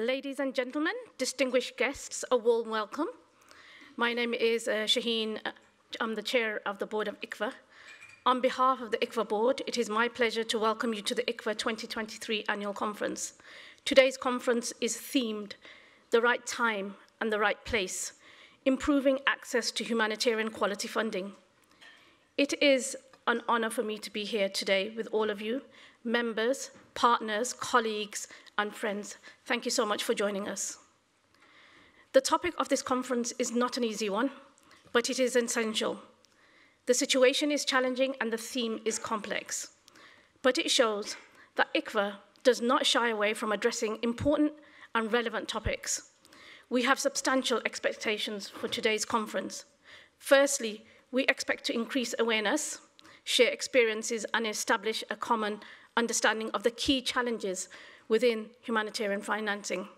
Ladies and gentlemen, distinguished guests, a warm welcome. My name is uh, Shaheen. Uh, I'm the chair of the board of ICVA. On behalf of the ICVA board, it is my pleasure to welcome you to the ICVA 2023 annual conference. Today's conference is themed the right time and the right place, improving access to humanitarian quality funding. It is an honor for me to be here today with all of you, members, partners, colleagues, and friends. Thank you so much for joining us. The topic of this conference is not an easy one, but it is essential. The situation is challenging and the theme is complex, but it shows that ICVA does not shy away from addressing important and relevant topics. We have substantial expectations for today's conference. Firstly, we expect to increase awareness, share experiences, and establish a common understanding of the key challenges within humanitarian financing.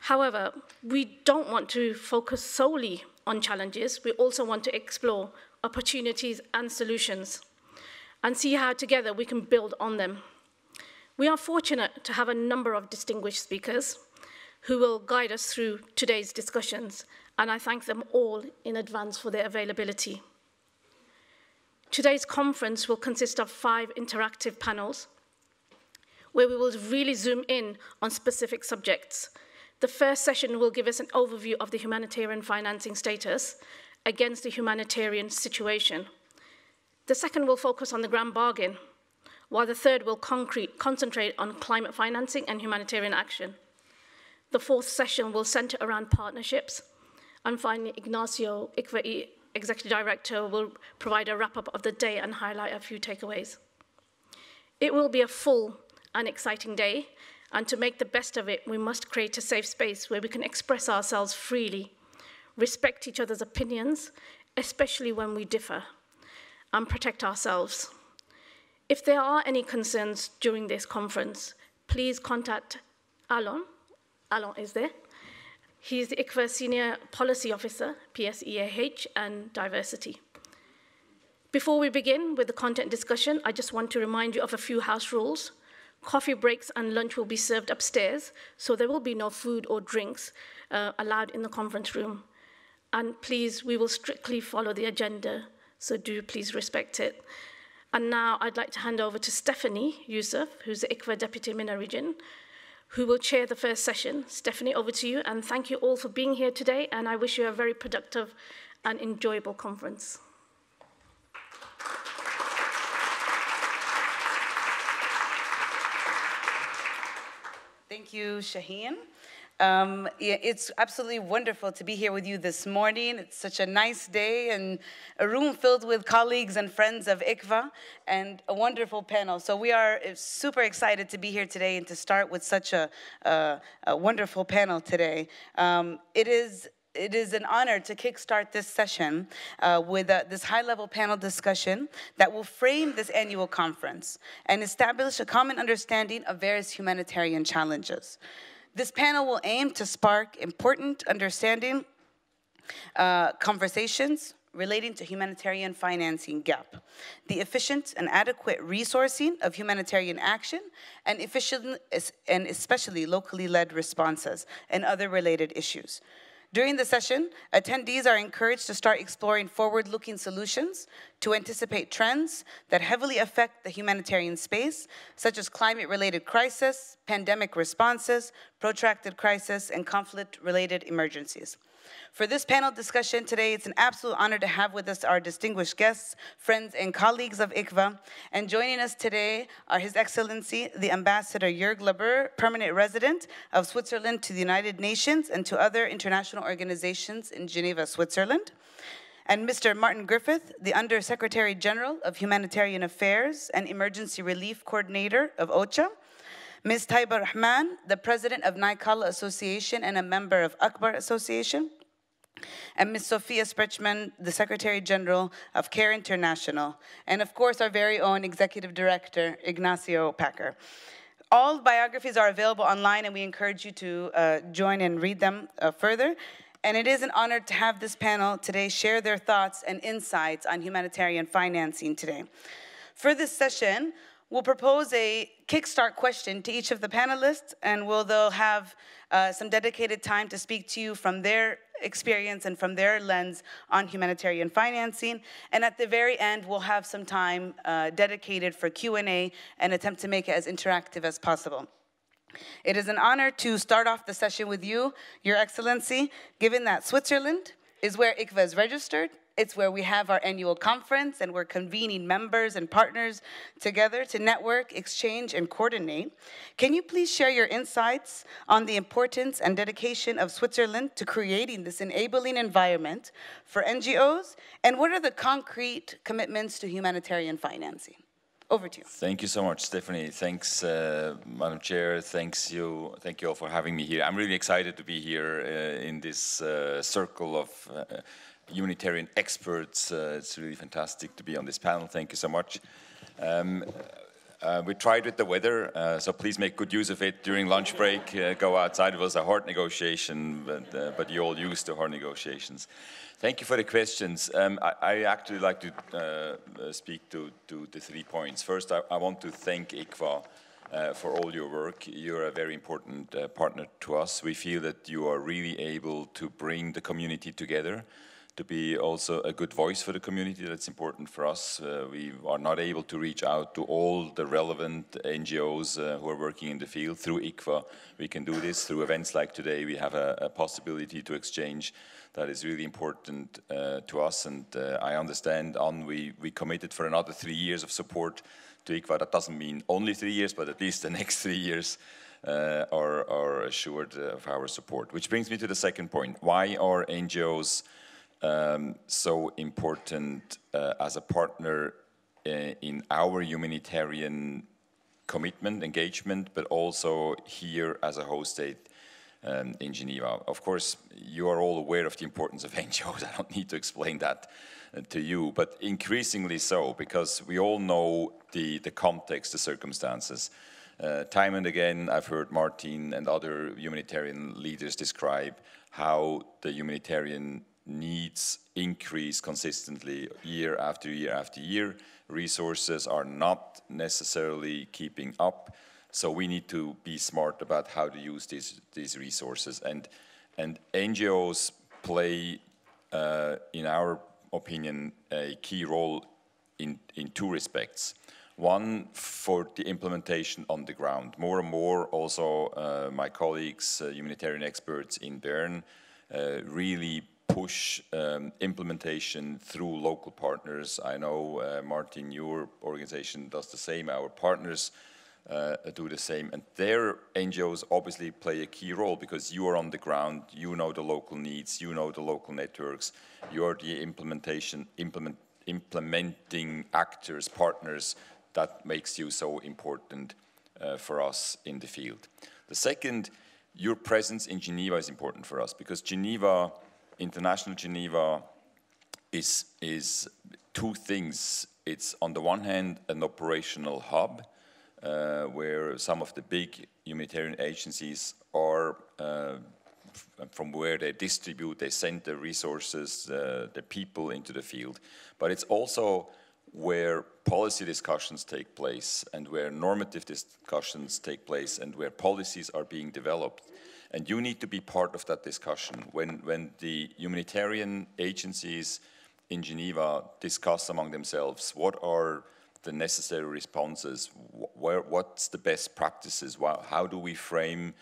However, we don't want to focus solely on challenges. We also want to explore opportunities and solutions and see how together we can build on them. We are fortunate to have a number of distinguished speakers who will guide us through today's discussions, and I thank them all in advance for their availability. Today's conference will consist of five interactive panels where we will really zoom in on specific subjects. The first session will give us an overview of the humanitarian financing status against the humanitarian situation. The second will focus on the grand bargain, while the third will concrete, concentrate on climate financing and humanitarian action. The fourth session will center around partnerships. And finally, Ignacio, Executive Director, will provide a wrap-up of the day and highlight a few takeaways. It will be a full an exciting day, and to make the best of it, we must create a safe space where we can express ourselves freely, respect each other's opinions, especially when we differ, and protect ourselves. If there are any concerns during this conference, please contact Alon. Alon is there. He's the ICVA Senior Policy Officer, PSEAH, and Diversity. Before we begin with the content discussion, I just want to remind you of a few house rules. Coffee breaks and lunch will be served upstairs, so there will be no food or drinks uh, allowed in the conference room. And please, we will strictly follow the agenda, so do please respect it. And now I'd like to hand over to Stephanie Yusuf, who's the ICWA Deputy MENA Region, who will chair the first session. Stephanie, over to you, and thank you all for being here today, and I wish you a very productive and enjoyable conference. Thank you, Shaheen. Um, it's absolutely wonderful to be here with you this morning. It's such a nice day and a room filled with colleagues and friends of ICVA and a wonderful panel. So we are uh, super excited to be here today and to start with such a, a, a wonderful panel today. Um, it is it is an honor to kickstart this session uh, with uh, this high-level panel discussion that will frame this annual conference and establish a common understanding of various humanitarian challenges. This panel will aim to spark important understanding uh, conversations relating to humanitarian financing gap, the efficient and adequate resourcing of humanitarian action, and efficient and especially locally led responses and other related issues. During the session, attendees are encouraged to start exploring forward-looking solutions to anticipate trends that heavily affect the humanitarian space, such as climate-related crisis, pandemic responses, protracted crisis, and conflict-related emergencies. For this panel discussion today, it's an absolute honor to have with us our distinguished guests, friends, and colleagues of ICVA. And joining us today are His Excellency, the Ambassador Jürg Lauber, permanent resident of Switzerland to the United Nations and to other international organizations in Geneva, Switzerland. And Mr. Martin Griffiths, the Under Secretary General of Humanitarian Affairs and Emergency Relief Coordinator of OCHA. Ms. Taiba Rahman, the President of Nai Qala Association and a member of ACBAR Association and Ms. Sofia Sprechmann, the Secretary General of CARE International, and of course our very own Executive Director, Ignacio Packer. All biographies are available online and we encourage you to uh, join and read them uh, further. And it is an honor to have this panel today share their thoughts and insights on humanitarian financing today. For this session, We'll propose a kickstart question to each of the panelists, and we'll, they'll have uh, some dedicated time to speak to you from their experience and from their lens on humanitarian financing. And at the very end, we'll have some time uh, dedicated for Q&A and attempt to make it as interactive as possible. It is an honor to start off the session with you, Your Excellency, given that Switzerland is where ICVA is registered it's where we have our annual conference and we're convening members and partners together to network, exchange, and coordinate. Can you please share your insights on the importance and dedication of Switzerland to creating this enabling environment for NGOs? And what are the concrete commitments to humanitarian financing? Over to you. Thank you so much, Stephanie. Thanks, uh, Madam Chair. Thanks you. Thank you all for having me here. I'm really excited to be here uh, in this uh, circle of humanitarian experts. Uh, it's really fantastic to be on this panel. Thank you so much. Um, uh, we tried with the weather, uh, so please make good use of it during lunch break. Uh, go outside. It was a hard negotiation, but, uh, but you all used to hard negotiations. Thank you for the questions. Um, I, I, actually like to uh, speak to, to, the three points. First, I, I want to thank ICVA uh, for all your work. You're a very important partner to us. We feel that you are really able to bring the community together to be also a good voice for the community. That's important for us. Uh, we are not able to reach out to all the relevant NGOs uh, who are working in the field. Through ICVA, we can do this. Through events like today, we have a, a possibility to exchange that is really important uh, to us. And uh, I understand on we, we committed for another three years of support to ICVA. That doesn't mean only three years, but at least the next three years. Uh, are, are assured of our support. Which brings me to the second point. Why are NGOs um, so important uh, as a partner uh, in our humanitarian commitment, engagement, but also here as a host state um, in Geneva. Of course, you are all aware of the importance of NGOs. I don't need to explain that uh, to you, but increasingly so because we all know the, the context, the circumstances. Uh, time and again, I've heard Martin and other humanitarian leaders describe how the humanitarian needs increase consistently year after year after year. Resources are not necessarily keeping up, so we need to be smart about how to use these, these resources. And, and NGOs play, uh, in our opinion, a key role in, in two respects. One, for the implementation on the ground. More and more, also, uh, my colleagues, uh, humanitarian experts in Bern, uh, really push um, implementation through local partners. I know, uh, Martin, your organization does the same. Our partners uh, do the same. And their NGOs obviously play a key role because you are on the ground, you know the local needs, you know the local networks, you're the implementation, implement, implementing actors, partners, that makes you so important uh, for us in the field. The second, your presence in Geneva is important for us because Geneva International Geneva is, is two things. It's on the one hand an operational hub uh, where some of the big humanitarian agencies are uh, from where they distribute, they send the resources, uh, the people into the field. But it's also where policy discussions take place and where normative discussions take place and where policies are being developed. And you need to be part of that discussion. When, when the humanitarian agencies in Geneva discuss among themselves what are the necessary responses, where, what's the best practices, how do we frame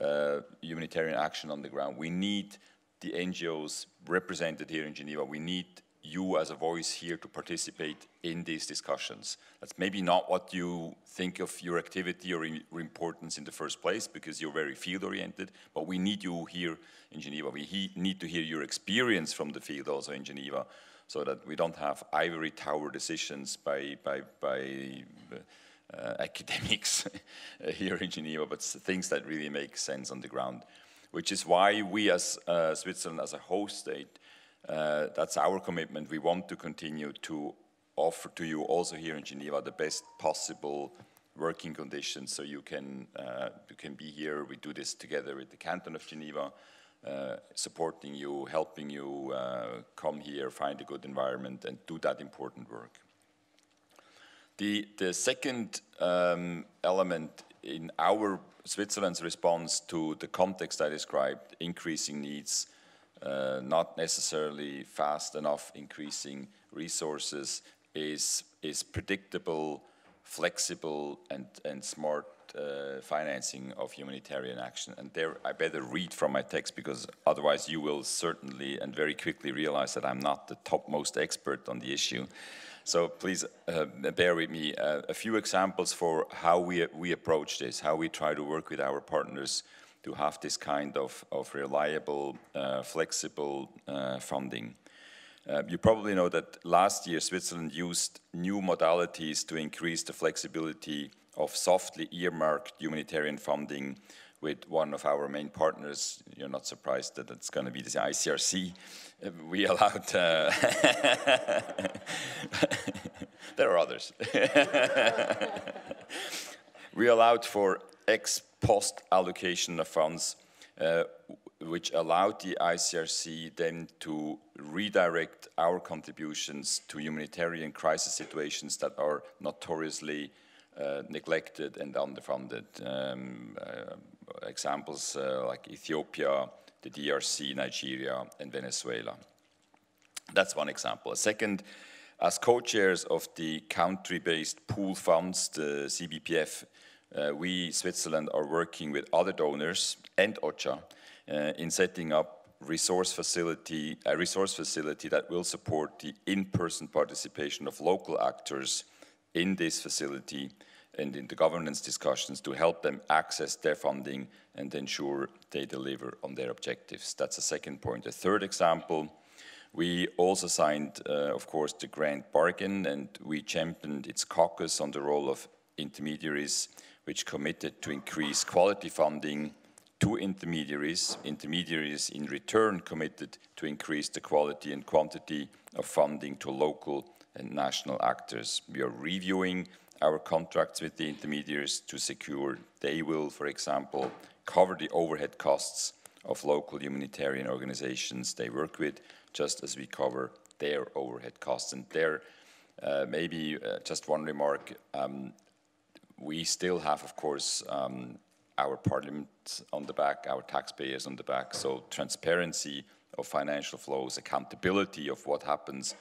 uh, humanitarian action on the ground. We need the NGOs represented here in Geneva. We need you as a voice here to participate in these discussions. That's maybe not what you think of your activity or, in, importance in the first place because you're very field oriented, but we need you here in Geneva. We he, need to hear your experience from the field also in Geneva so that we don't have ivory tower decisions by, by, by uh, academics here in Geneva, but things that really make sense on the ground, which is why we as uh, Switzerland as a host state uh, that's our commitment. We want to continue to offer to you also here in Geneva the best possible working conditions so you can, uh, you can be here. We do this together with the Canton of Geneva, uh, supporting you, helping you uh, come here, find a good environment and do that important work. The, the second um, element in our Switzerland's response to the context I described, increasing needs, uh, not necessarily fast enough increasing resources, is, is predictable, flexible, and, and smart uh, financing of humanitarian action. And there I better read from my text because otherwise you will certainly and very quickly realize that I'm not the topmost expert on the issue. So please uh, bear with me. Uh, a few examples for how we, we approach this, how we try to work with our partners to have this kind of, of reliable, uh, flexible uh, funding. Uh, you probably know that last year Switzerland used new modalities to increase the flexibility of softly earmarked humanitarian funding with one of our main partners. You're not surprised that it's going to be the ICRC. Uh, we allowed, uh, there are others. we allowed for ex post allocation of funds, uh, which allowed the ICRC then to redirect our contributions to humanitarian crisis situations that are notoriously uh, neglected and underfunded. Um, uh, examples uh, like Ethiopia, the DRC, Nigeria, and Venezuela. That's one example. A second, as co-chairs of the country-based pool funds, the CBPF, we, Switzerland, are working with other donors and OCHA uh, in setting up resource facility, a resource facility that will support the in-person participation of local actors in this facility and in the governance discussions to help them access their funding and ensure they deliver on their objectives. That's the second point. The third example, we also signed, uh, of course, the Grand Bargain, and we championed its caucus on the role of intermediaries, which committed to increase quality funding to intermediaries. Intermediaries, in return, committed to increase the quality and quantity of funding to local and national actors. We are reviewing our contracts with the intermediaries to secure they will, for example, cover the overhead costs of local humanitarian organizations they work with, just as we cover their overhead costs. And there, uh, maybe uh, just one remark, um, we still have, of course, um, our parliament on the back, our taxpayers on the back, so transparency of financial flows, accountability of what happens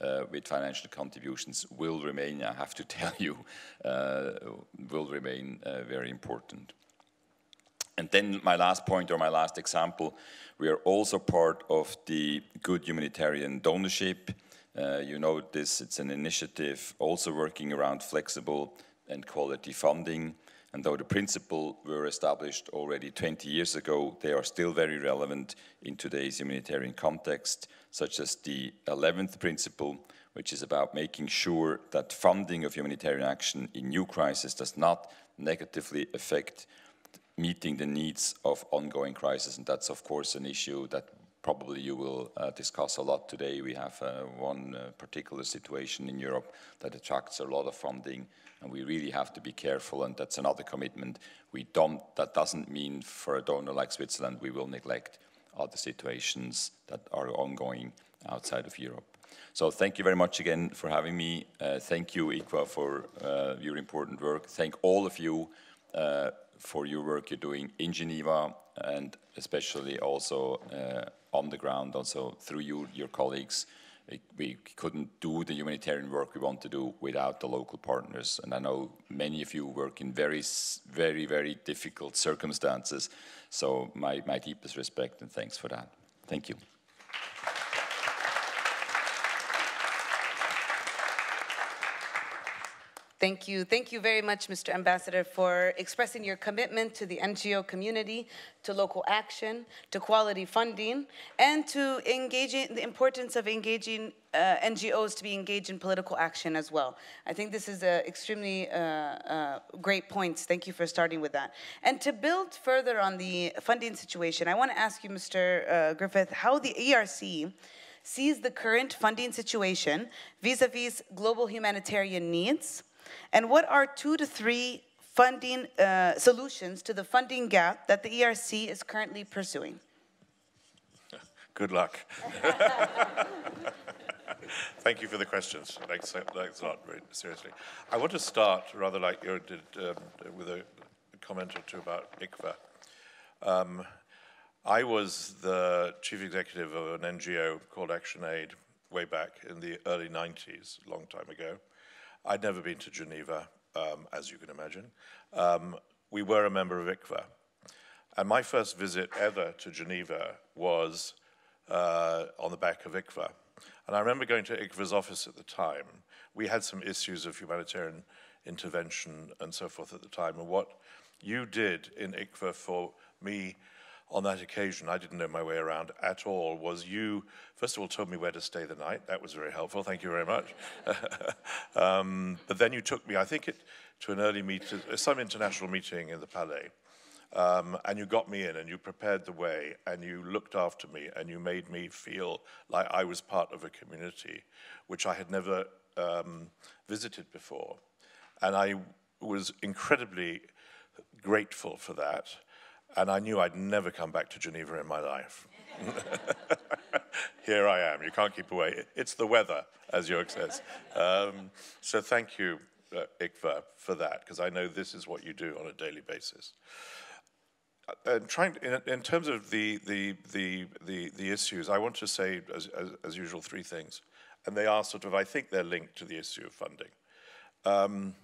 uh, with financial contributions will remain, I have to tell you, uh, will remain uh, very important. And then my last point or my last example, we are also part of the Good Humanitarian Donorship. Uh, you know this, it's an initiative also working around flexible and quality funding. And though the principles were established already 20 years ago, they are still very relevant in today's humanitarian context, such as the 11th principle, which is about making sure that funding of humanitarian action in new crisis does not negatively affect meeting the needs of ongoing crisis. And that's, of course, an issue that probably you will uh, discuss a lot today. We have uh, one uh, particular situation in Europe that attracts a lot of funding and we really have to be careful, and that's another commitment. We don't, that doesn't mean for a donor like Switzerland we will neglect other situations that are ongoing outside of Europe. So thank you very much again for having me. Uh, thank you, ICVA, for uh, your important work. Thank all of you uh, for your work you're doing in Geneva and especially also uh, on the ground, also through you, your colleagues we couldn't do the humanitarian work we want to do without the local partners. And I know many of you work in very, very, very difficult circumstances. So my, my deepest respect and thanks for that. Thank you. Thank you. Thank you very much, Mr. Ambassador, for expressing your commitment to the NGO community, to local action, to quality funding, and to engaging the importance of engaging uh, NGOs to be engaged in political action as well. I think this is extremely uh, uh, great points. Thank you for starting with that. And to build further on the funding situation, I want to ask you, Mr. Uh, Griffiths, how the ERC sees the current funding situation vis-a-vis -vis global humanitarian needs, and what are two to three funding uh, solutions to the funding gap that the ERC is currently pursuing? Good luck. Thank you for the questions. Thanks, thanks a lot, seriously. I want to start, rather like you did, um, with a, comment or two about ICVA. Um, I was the chief executive of an NGO called ActionAid way back in the early 90s, a long time ago. I'd never been to Geneva, um, as you can imagine. Um, we were a member of ICVA. And my first visit ever to Geneva was uh, on the back of ICVA. And I remember going to ICVA's office at the time. We had some issues of humanitarian intervention and so forth at the time. And what you did in ICVA for me on that occasion, I didn't know my way around at all, was you, first of all, told me where to stay the night. That was very helpful. Thank you very much. um, but then you took me, I think, it, to an early meeting, some international meeting in the Palais. Um, and you got me in and you prepared the way and you looked after me and you made me feel like I was part of a community which I had never um, visited before. And I was incredibly grateful for that and I knew I'd never come back to Geneva in my life. Here I am. You can't keep away. It's the weather, as Jürg says. Um, so thank you, uh, ICVA, for that, because I know this is what you do on a daily basis. Uh, and trying in, in, terms of the, the, the, the, the issues, I want to say, as, as, as, usual, three things. And they are sort of, I think they're linked to the issue of funding. Um,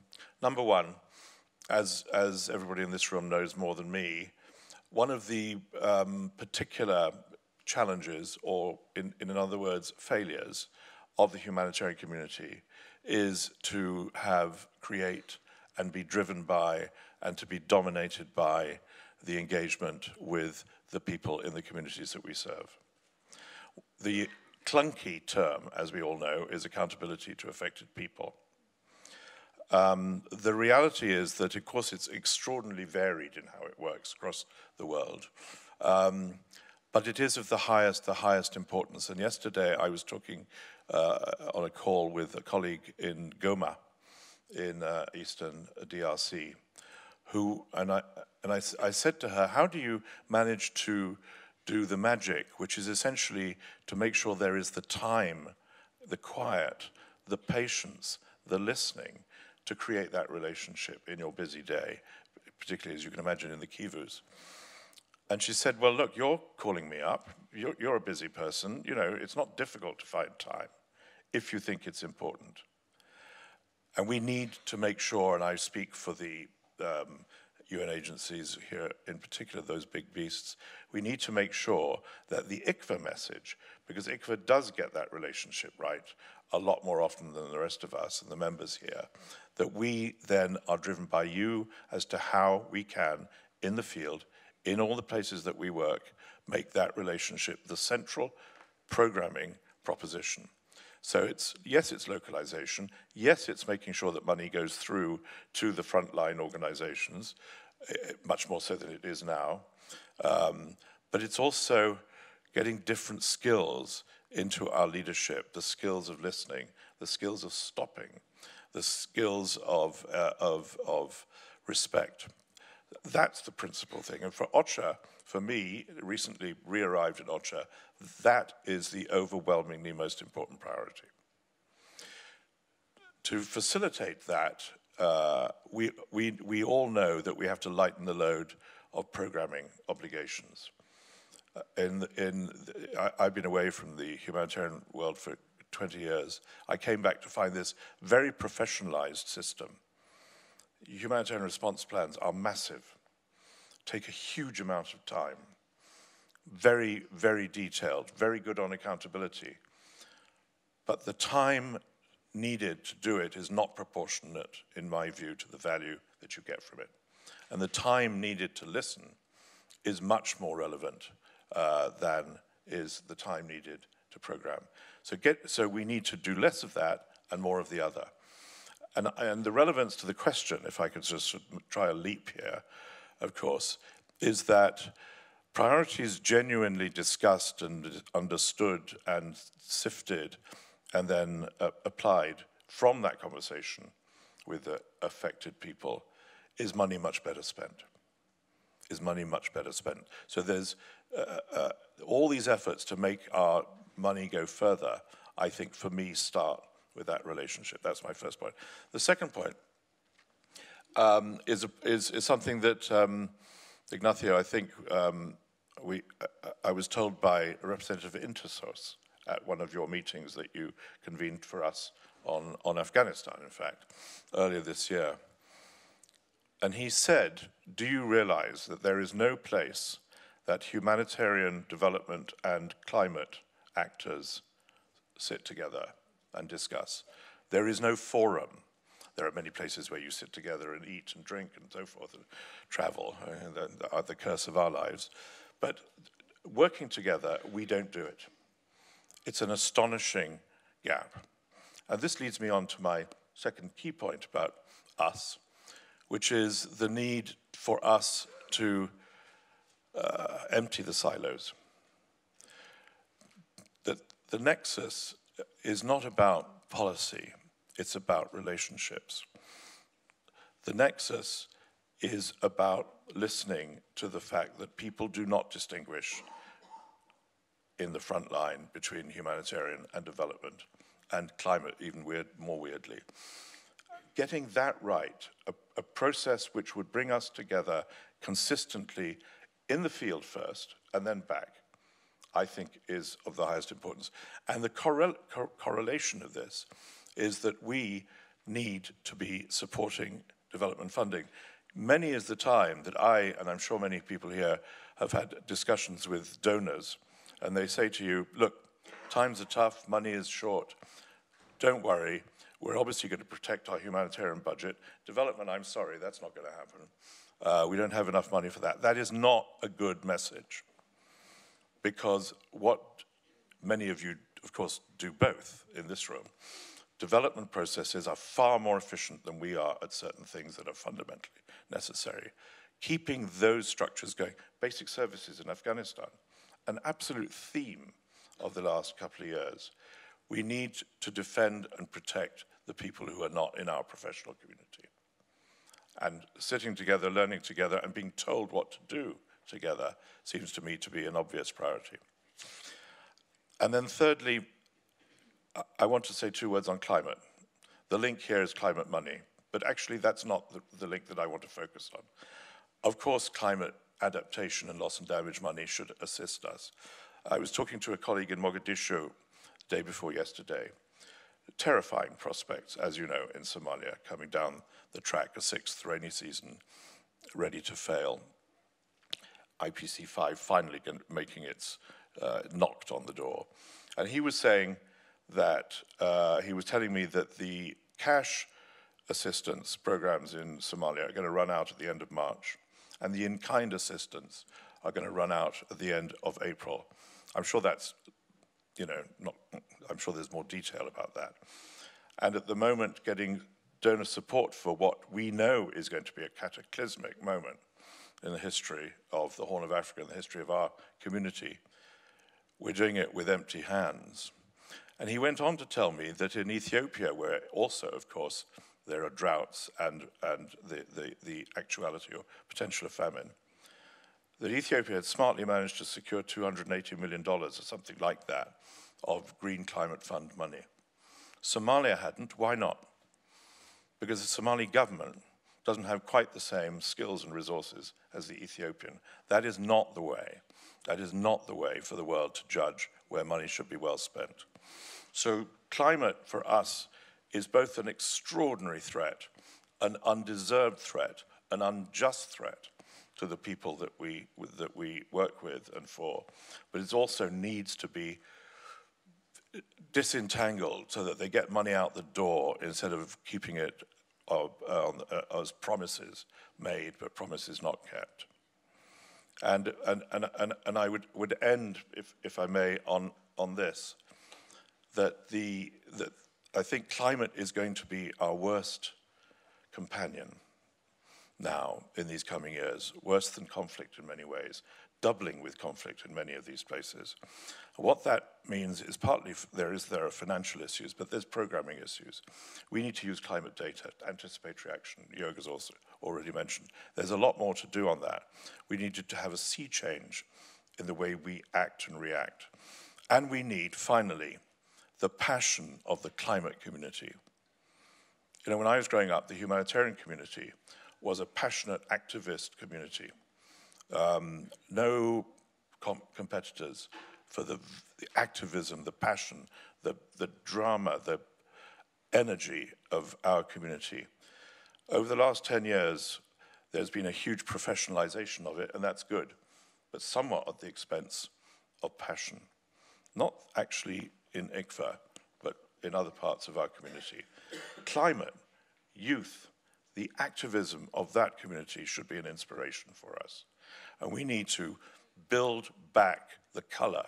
number one, as, as everybody in this room knows more than me, one of the um, particular challenges, or in, in other words, failures of the humanitarian community is to have, create, and be driven by, and to be dominated by the engagement with the people in the communities that we serve. The clunky term, as we all know, is accountability to affected people. Um, the reality is that, of course, it's extraordinarily varied in how it works across the world. Um, but it is of the highest, the highest importance. And yesterday I was talking uh, on a call with a colleague in Goma, in uh, Eastern DRC, who, and, I, and I, I said to her, how do you manage to do the magic, which is essentially to make sure there is the time, the quiet, the patience, the listening, to create that relationship in your busy day, particularly as you can imagine in the Kivus. And she said, Well, look, you're calling me up. You're, you're, a busy person. You know, it's not difficult to find time if you think it's important. And we need to make sure, and I speak for the um, UN agencies here, in particular those big beasts, we need to make sure that the ICVA message, because ICVA does get that relationship right a lot more often than the rest of us and the members here, that we then are driven by you as to how we can, in the field, in all the places that we work, make that relationship the central programming proposition. So it's, yes, it's localization. Yes, it's making sure that money goes through to the frontline organizations, eh, much more so than it is now. Um, but it's also getting different skills into our leadership, the skills of listening, the skills of stopping, the skills of, uh, of, of respect. That's the principal thing. And for OCHA, for me, recently re-arrived at OCHA, that is the overwhelmingly most important priority. To facilitate that, uh, we, we, we all know that we have to lighten the load of programming obligations. Uh, in, in, I, I've been away from the humanitarian world for 20 years. I came back to find this very professionalized system humanitarian response plans are massive, take a huge amount of time, very, very detailed, very good on accountability. But the time needed to do it is not proportionate, in my view, to the value that you get from it. And the time needed to listen is much more relevant uh, than is the time needed to program. So, get, so we need to do less of that and more of the other. And, and the relevance to the question, if I could just try a leap here, of course, is that priorities genuinely discussed and understood and sifted and then uh, applied from that conversation with the affected people is money much better spent. Is money much better spent. So there's uh, uh, all these efforts to make our money go further I think, for me, start with that relationship. That's my first point. The second point um, is, is, is, something that Ignacio, I think, um, we, uh, I was told by a representative of Intersource at one of your meetings that you convened for us on, on Afghanistan, in fact, earlier this year. And he said, do you realize that there is no place that humanitarian development and climate actors sit together and discuss? There is no forum. There are many places where you sit together and eat and drink and so forth and travel, and the, the curse of our lives. But working together, we don't do it. It's an astonishing gap. And this leads me on to my second key point about us, which is the need for us to uh, empty the silos. That the nexus is not about policy, it's about relationships. The nexus is about listening to the fact that people do not distinguish in the front line between humanitarian and development and climate, even weird, more weirdly. Getting that right, a, a process which would bring us together consistently in the field first and then back, I think is of the highest importance. And the correl cor correlation of this is that we need to be supporting development funding. Many is the time that I, and I'm sure many people here, have had discussions with donors, and they say to you, look, times are tough, money is short. Don't worry, we're obviously going to protect our humanitarian budget. Development, I'm sorry, that's not going to happen. Uh, we don't have enough money for that. That is not a good message because what many of you, of course, do both in this room, development processes are far more efficient than we are at certain things that are fundamentally necessary. Keeping those structures going, basic services in Afghanistan, an absolute theme of the last couple of years. We need to defend and protect the people who are not in our professional community. And sitting together, learning together, and being told what to do together seems to me to be an obvious priority. And then thirdly, I want to say two words on climate. The link here is climate money, but actually that's not the, the link that I want to focus on. Of course, climate adaptation and loss and damage money should assist us. I was talking to a colleague in Mogadishu the day before yesterday. Terrifying prospects, as you know, in Somalia, coming down the track, a sixth rainy season ready to fail. IPC 5 finally making its uh, knocked on the door. And he was saying that, uh, he was telling me that the cash assistance programs in Somalia are going to run out at the end of March and the in-kind assistance are going to run out at the end of April. I'm sure that's, you know, not, I'm sure there's more detail about that. And at the moment, getting donor support for what we know is going to be a cataclysmic moment in the history of the Horn of Africa, in the history of our community, we're doing it with empty hands. And he went on to tell me that in Ethiopia, where also, of course, there are droughts and, and the, the, the actuality or potential of famine, that Ethiopia had smartly managed to secure $280 million or something like that of Green Climate Fund money. Somalia hadn't. Why not? Because the Somali government doesn't have quite the same skills and resources as the Ethiopian. That is not the way. That is not the way for the world to judge where money should be well spent. So climate for us is both an extraordinary threat, an undeserved threat, an unjust threat to the people that we, that we work with and for, but it also needs to be disentangled so that they get money out the door instead of keeping it uh, uh, as promises made, but promises not kept. And, and, and, and, and I would, would end, if, if I may, on, on this, that, the, that I think climate is going to be our worst companion now in these coming years, worse than conflict in many ways, doubling with conflict in many of these places. What that means is partly there is there are financial issues, but there's programming issues. We need to use climate data, anticipatory action. Yoga's also already mentioned. There's a lot more to do on that. We need to have a sea change in the way we act and react. And we need, finally, the passion of the climate community. You know, when I was growing up, the humanitarian community was a passionate activist community. Um, no com competitors for the, the, activism, the passion, the, the drama, the energy of our community. Over the last 10 years, there's been a huge professionalization of it, and that's good, but somewhat at the expense of passion. Not actually in ICVA, but in other parts of our community. Climate, youth, the activism of that community should be an inspiration for us. And we need to build back the color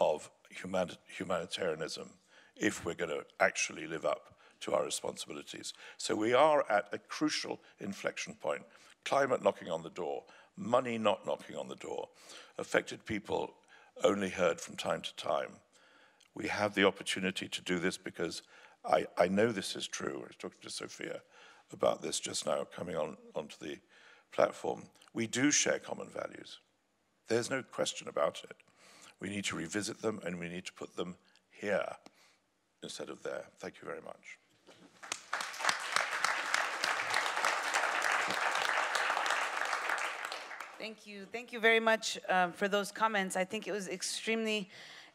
of humanit humanitarianism if we're going to actually live up to our responsibilities. So we are at a crucial inflection point. Climate knocking on the door, money not knocking on the door, affected people only heard from time to time. We have the opportunity to do this because I, I know this is true. I was talking to Sofia about this just now, coming on onto the platform. We do share common values. There's no question about it. We need to revisit them and we need to put them here instead of there. Thank you very much. Thank you. Thank you very much um, for those comments. I think it was extremely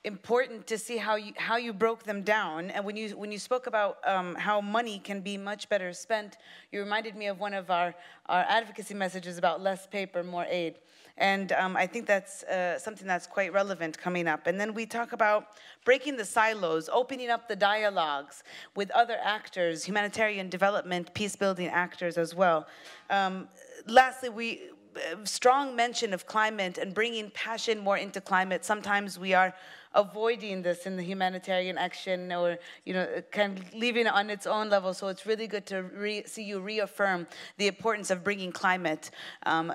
important to see how you how you broke them down. And when you when you spoke about um, how money can be much better spent, you reminded me of one of our our advocacy messages about less paper, more aid. And um, I think that's uh, something that's quite relevant coming up. And then we talk about breaking the silos, opening up the dialogues with other actors, humanitarian development, peace building actors as well. Um, lastly, we strong mention of climate and bringing passion more into climate. Sometimes we are avoiding this in the humanitarian action or, you know, kind of leaving it on its own level. So it's really good to see you reaffirm the importance of bringing climate um,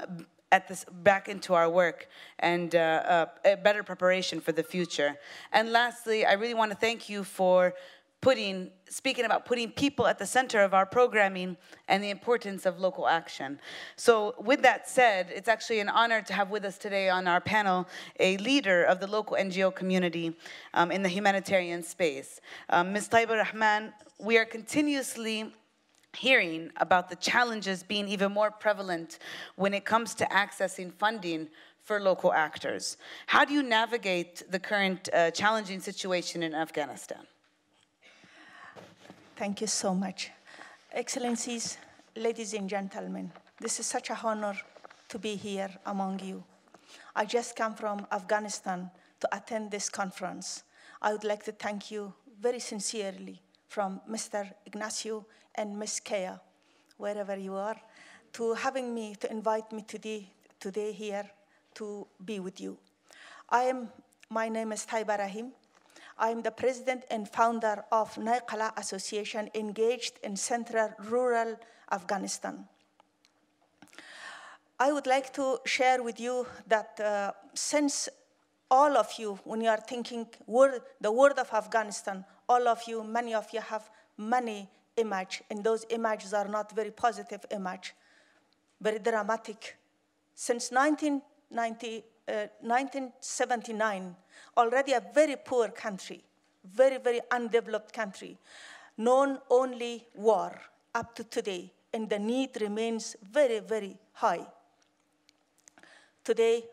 at this back into our work and uh, uh, a better preparation for the future. And lastly, I really want to thank you for putting, speaking about putting people at the center of our programming and the importance of local action. So with that said, it's actually an honor to have with us today on our panel a leader of the local NGO community um, in the humanitarian space. Um, Ms. Taiba Rahman, we are continuously hearing about the challenges being even more prevalent when it comes to accessing funding for local actors. How do you navigate the current uh, challenging situation in Afghanistan? Thank you so much. Excellencies, ladies and gentlemen, this is such a honor to be here among you. I just come from Afghanistan to attend this conference. I would like to thank you very sincerely from Mr. Ignacio and Ms. Kea, wherever you are, to having me, to invite me today, today here to be with you. I am, my name is Taiba Rahim. I'm the president and founder of Nai Qala Association engaged in central rural Afghanistan. I would like to share with you that uh, since all of you, when you are thinking word, the word of Afghanistan, all of you, many of you have many images, and those images are not very positive image, very dramatic. Since 1990, 1979, uh, already a very poor country, very, very undeveloped country, known only war up to today, and the need remains very, very high. Today,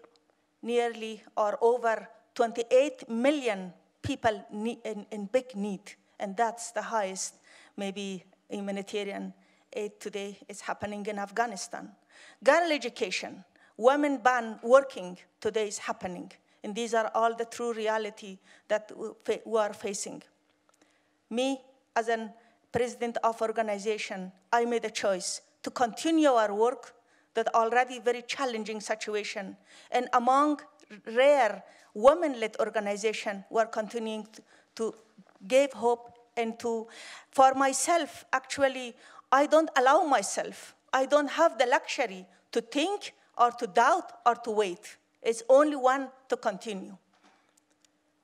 nearly or over 28 million people in, in big need, and that's the highest maybe humanitarian aid today is happening in Afghanistan. Girl education, women ban working today is happening. And these are all the true reality that we are facing. Me, as a president of organization, I made a choice to continue our work that already very challenging situation. And among rare women-led organization, we're continuing to, to give hope and to, for myself, actually, I don't allow myself, I don't have the luxury to think or to doubt or to wait. It's only one to continue.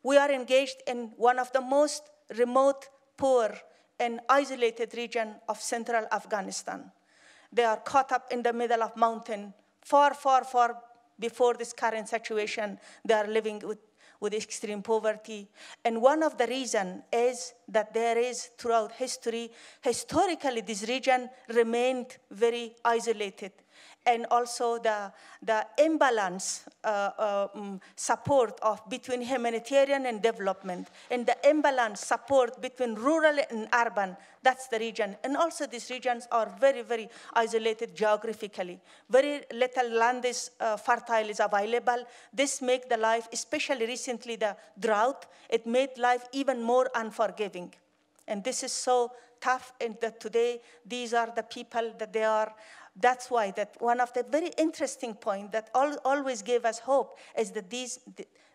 We are engaged in one of the most remote, poor, and isolated region of central Afghanistan. They are caught up in the middle of mountain, far, far, far before this current situation. They are living with, with extreme poverty. And one of the reasons is that there is, throughout history, historically this region remained very isolated and also the, the imbalance uh, um, support of between humanitarian and development, and the imbalance support between rural and urban, that's the region. And also these regions are very, very isolated geographically. Very little land is uh, fertile is available. This make the life, especially recently the drought, it made life even more unforgiving. And this is so tough and that today these are the people that they are that's why that one of the very interesting point that al always gave us hope is that these,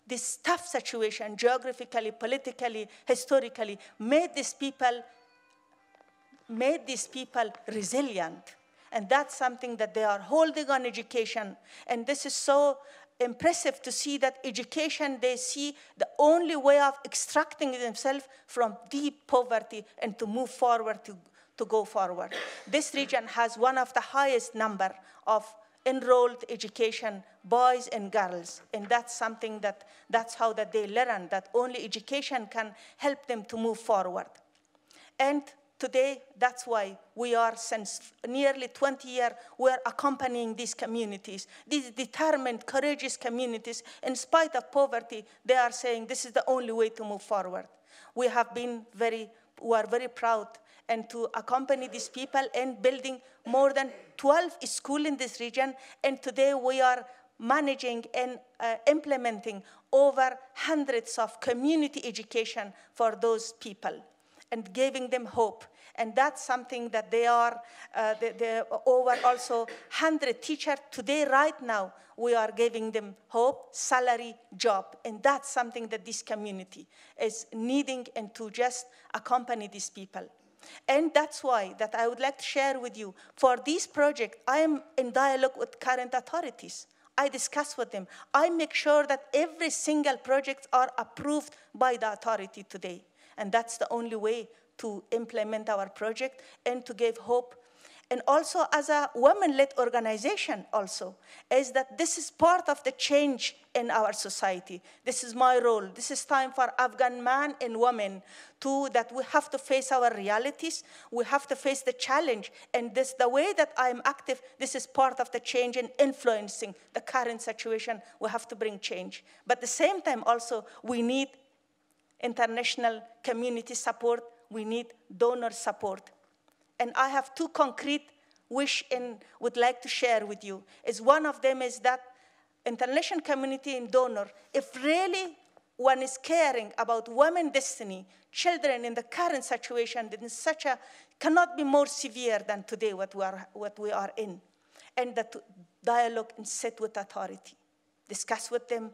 this tough situation, geographically, politically, historically, made these people, made these people resilient. And that's something that they are holding on education. And this is so impressive to see that education, they see the only way of extracting themselves from deep poverty and to move forward to to go forward. This region has one of the highest number of enrolled education boys and girls. And that's something that that's how that they learn that only education can help them to move forward. And today that's why we are since nearly 20 years we're accompanying these communities these determined courageous communities. In spite of poverty they are saying this is the only way to move forward. We have been very we are very proud and to accompany these people in building more than 12 schools in this region. And today we are managing and uh, implementing over hundreds of community education for those people and giving them hope. And that's something that they are, uh, they over also 100 teachers today, right now, we are giving them hope, salary, job. And that's something that this community is needing and to just accompany these people. And that's why that I would like to share with you. For this project, I am in dialogue with current authorities. I discuss with them. I make sure that every single project are approved by the authority today. And that's the only way to implement our project and to give hope and also as a women-led organization also, is that this is part of the change in our society. This is my role. This is time for Afghan men and women to, that we have to face our realities. We have to face the challenge. And this, the way that I'm active, this is part of the change in influencing the current situation. We have to bring change. But at the same time also, we need international community support. We need donor support and I have two concrete wish and would like to share with you. Is one of them is that international community and donor, if really one is caring about women destiny, children in the current situation, in such a cannot be more severe than today what we are, what we are in. And that dialogue and sit with authority, discuss with them,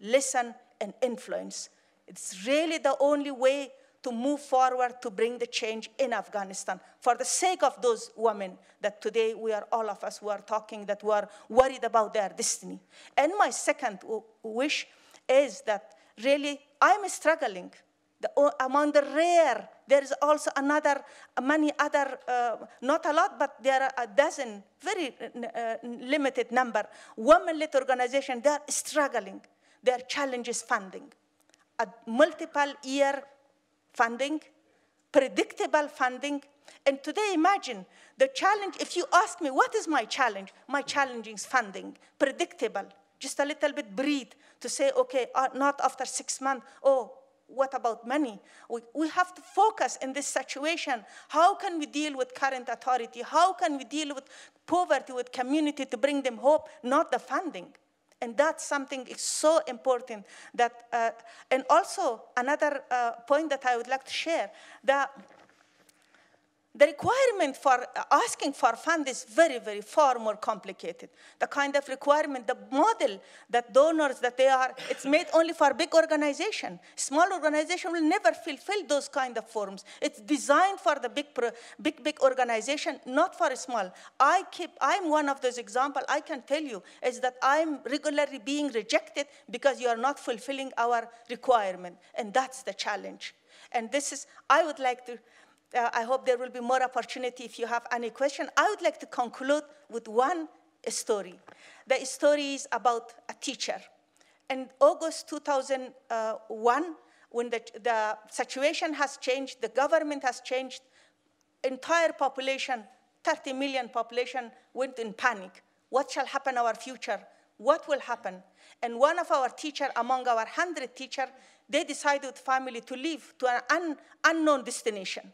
listen and influence. It's really the only way to move forward to bring the change in Afghanistan for the sake of those women that today we are all of us who are talking that we are worried about their destiny. And my second wish is that really I'm struggling. The, among the rare, there is also another, many other, uh, not a lot, but there are a dozen, very uh, limited number, women-led organizations, they are struggling. Their challenge is funding. A multiple year funding, predictable funding. And today, imagine the challenge. If you ask me, what is my challenge? My challenge is funding, predictable, just a little bit breathe to say, okay, uh, not after six months, oh, what about money? We, we have to focus in this situation. How can we deal with current authority? How can we deal with poverty, with community to bring them hope, not the funding? And that's something is so important that, uh, and also another uh, point that I would like to share, that the requirement for uh, asking for funds is very, very far more complicated. The kind of requirement, the model that donors that they are, it's made only for big organization. Small organization will never fulfill those kind of forms. It's designed for the big, big, big organization, not for a small. I keep, I'm one of those examples I can tell you is that I'm regularly being rejected because you are not fulfilling our requirement. And that's the challenge. And this is, I would like to uh, I hope there will be more opportunity if you have any question. I would like to conclude with one story. The story is about a teacher. in August 2001, when the, the situation has changed, the government has changed, entire population, 30 million population went in panic. What shall happen our future? What will happen? And one of our teacher, among our 100 teacher, they decided family to leave to an un unknown destination.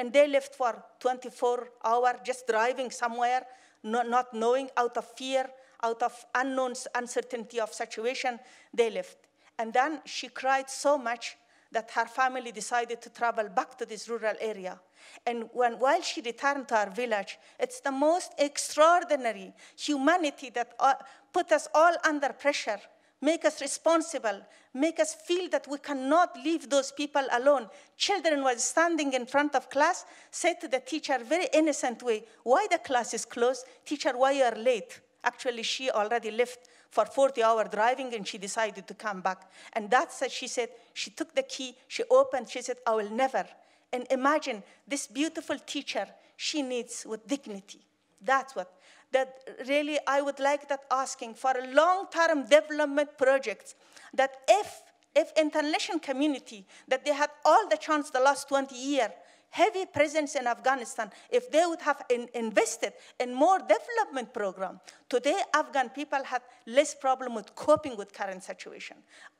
And they left for 24 hours just driving somewhere, not, not knowing, out of fear, out of unknown uncertainty of situation, they left. And then she cried so much that her family decided to travel back to this rural area. And when, while she returned to our village, it's the most extraordinary humanity that uh, put us all under pressure, make us responsible, make us feel that we cannot leave those people alone. Children was standing in front of class, said to the teacher, very innocent way, why the class is closed? Teacher, why you are late? Actually, she already left for 40 hour driving and she decided to come back. And that's what she said. She took the key, she opened, she said, I will never. And imagine this beautiful teacher she needs with dignity. That's what. That really I would like that asking for long-term development projects that if if international community that they had all the chance the last 20 years heavy presence in Afghanistan, if they would have in, invested in more development program, today Afghan people have less problem with coping with current situation.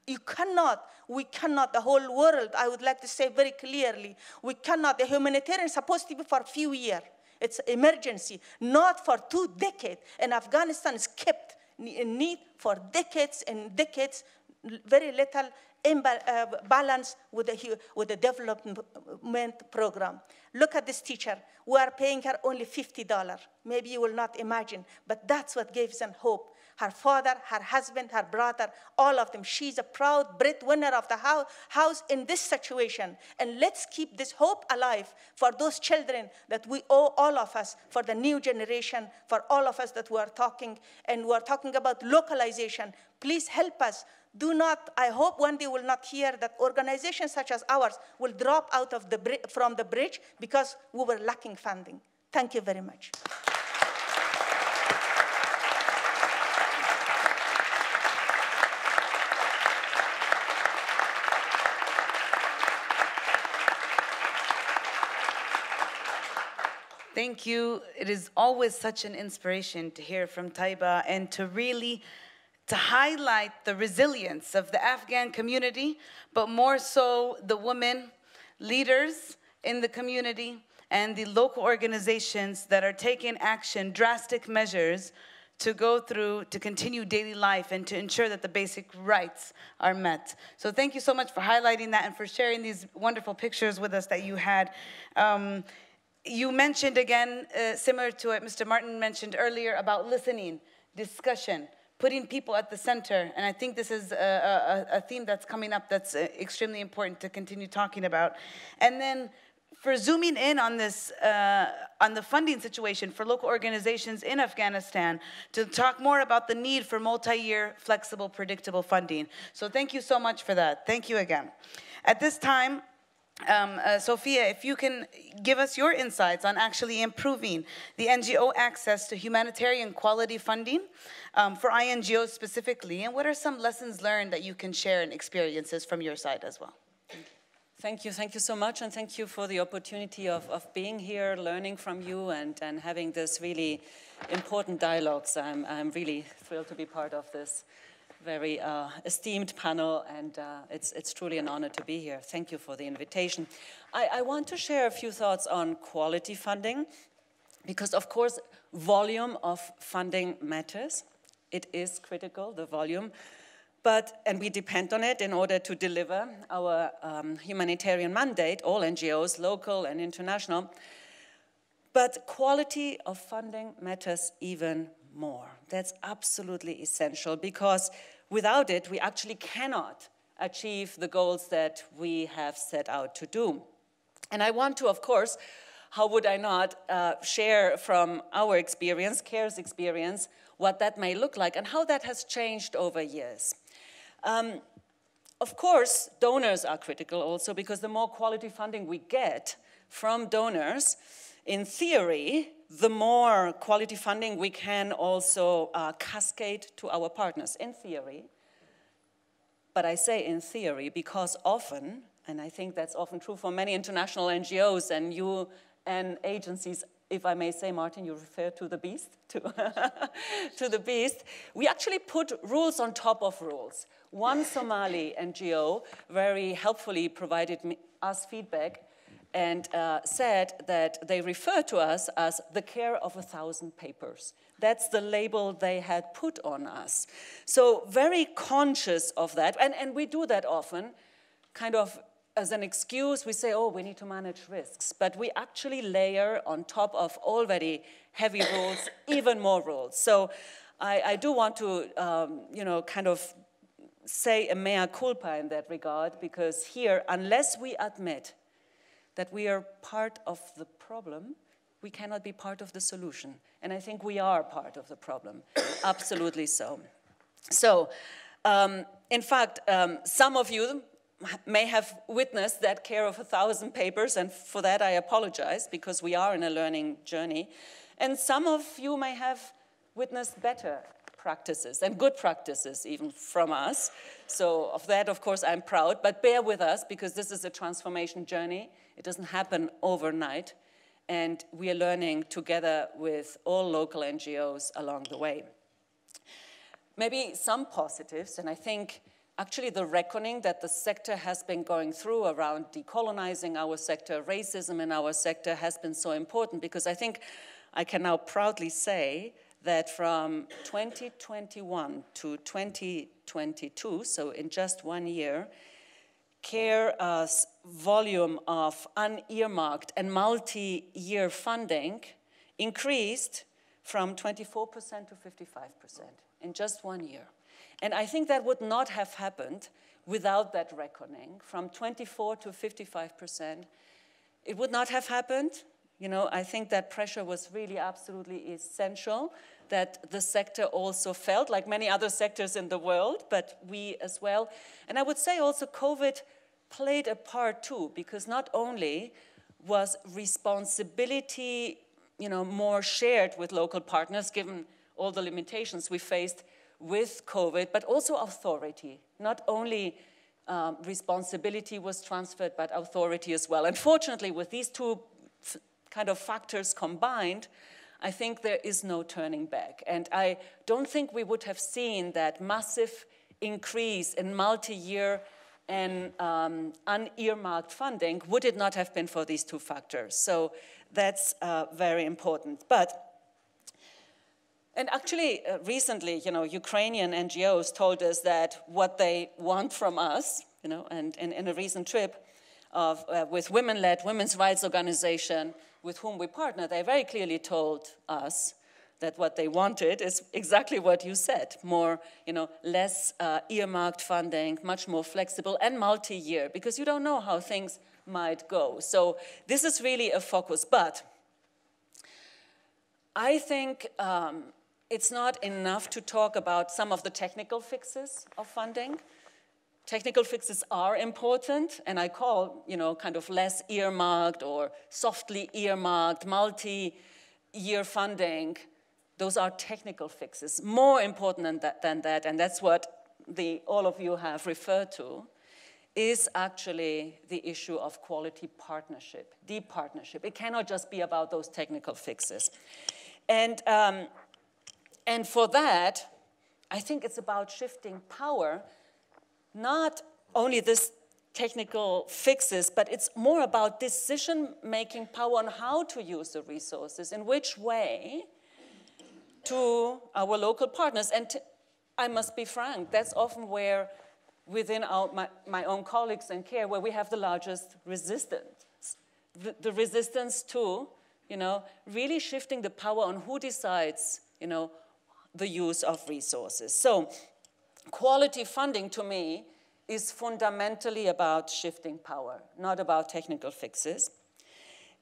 You cannot, we cannot, the whole world, I would like to say very clearly, we cannot, the humanitarian is supposed to be for a few years. It's emergency, not for two decades. And Afghanistan is kept in need for decades and decades, very little uh, balance with the, with the development program. Look at this teacher. We are paying her only $50. Maybe you will not imagine, but that's what gives them hope. Her father, her husband, her brother, all of them. She's a proud breadwinner of the house in this situation. And let's keep this hope alive for those children that we owe all of us, for the new generation, for all of us that we are talking. And we are talking about localization. Please help us do not, I hope one day will not hear that organizations such as ours will drop out of the, from the bridge because we were lacking funding. Thank you very much. Thank you. It is always such an inspiration to hear from Taiba and to really to highlight the resilience of the Afghan community, but more so the women leaders in the community and the local organizations that are taking action, drastic measures to go through to continue daily life and to ensure that the basic rights are met. So thank you so much for highlighting that and for sharing these wonderful pictures with us that you had. Um, you mentioned again, uh, similar to what Mr. Martin mentioned earlier about listening, discussion putting people at the center. And I think this is a, a, a theme that's coming up that's uh, extremely important to continue talking about. And then for zooming in on this, uh, on the funding situation for local organizations in Afghanistan to talk more about the need for multi-year, flexible, predictable funding. So thank you so much for that. Thank you again. At this time, um, uh, Sofia, if you can give us your insights on actually improving the NGO access to humanitarian quality funding um, for INGOs specifically, and what are some lessons learned that you can share and experiences from your side as well? Thank you, thank you so much, and thank you for the opportunity of, of being here, learning from you, and, and having this really important dialogues. I'm, I'm really thrilled to be part of this very uh, esteemed panel, and uh, it's, it's truly an honor to be here. Thank you for the invitation. I, I want to share a few thoughts on quality funding, because of course, volume of funding matters. It is critical, the volume, but, and we depend on it in order to deliver our um, humanitarian mandate, all NGOs, local and international. But quality of funding matters even more. That's absolutely essential because without it, we actually cannot achieve the goals that we have set out to do. And I want to, of course, how would I not uh, share from our experience, CARE's experience, what that may look like and how that has changed over years. Um, of course, donors are critical also because the more quality funding we get from donors, in theory, the more quality funding we can also uh, cascade to our partners, in theory. but I say in theory because often, and I think that's often true for many international NGOs and UN agencies, if I may say, Martin, you refer to the beast, to, to the beast. We actually put rules on top of rules. One Somali NGO very helpfully provided me, us feedback and uh, said that they refer to us as the CARE of a thousand papers. That's the label they had put on us. So, very conscious of that. And, and we do that often, kind of as an excuse. We say, oh, we need to manage risks. But we actually layer on top of already heavy rules, even more rules. So, I, I do want to, um, you know, kind of say a mea culpa in that regard, because here, unless we admit that we are part of the problem, we cannot be part of the solution. And I think we are part of the problem, absolutely so. So, um, in fact, um, some of you may have witnessed that CARE of a thousand papers, and for that I apologize because we are in a learning journey. And some of you may have witnessed better practices and good practices even from us. So, of that, of course, I'm proud, but bear with us because this is a transformation journey. It doesn't happen overnight and we are learning together with all local NGOs along the way. Maybe some positives, and I think actually the reckoning that the sector has been going through around decolonizing our sector, racism in our sector has been so important because I think I can now proudly say that from 2021 to 2022, so in just one year, CARE's volume of unearmarked and multi-year funding increased from 24% to 55% in just one year. And I think that would not have happened without that reckoning. From 24 to 55%, it would not have happened. You know, I think that pressure was really absolutely essential that the sector also felt, like many other sectors in the world, but we as well. And I would say also COVID played a part too, because not only was responsibility you know, more shared with local partners, given all the limitations we faced with COVID, but also authority. Not only um, responsibility was transferred, but authority as well. Unfortunately, with these two kind of factors combined, I think there is no turning back. And I don't think we would have seen that massive increase in multi year and um, unearmarked funding would it not have been for these two factors. So that's uh, very important. But and actually, uh, recently, you know, Ukrainian NGOs told us that what they want from us, you know, and, in a recent trip of, uh, with women-led women's rights organization, with whom we partner, they very clearly told us that what they wanted is exactly what you said more you know less uh, earmarked funding much more flexible and multi-year because you don't know how things might go. So this is really a focus. But i think um, it's not enough to talk about some of the technical fixes of funding Technical fixes are important, and I call, you know, kind of less earmarked or softly earmarked, multi-year funding. Those are technical fixes. More important than that, than that and that's what the, all of you have referred to, is actually the issue of quality partnership, deep partnership. It cannot just be about those technical fixes. And, um, and for that, I think it's about shifting power not only this technical fixes, but it's more about decision making power on how to use the resources, in which way to our local partners. And I must be frank, that's often where, within our, my, my own colleagues and CARE, where we have the largest resistance. The, the resistance to, you know, really shifting the power on who decides, you know, the use of resources. So quality funding to me is fundamentally about shifting power, not about technical fixes.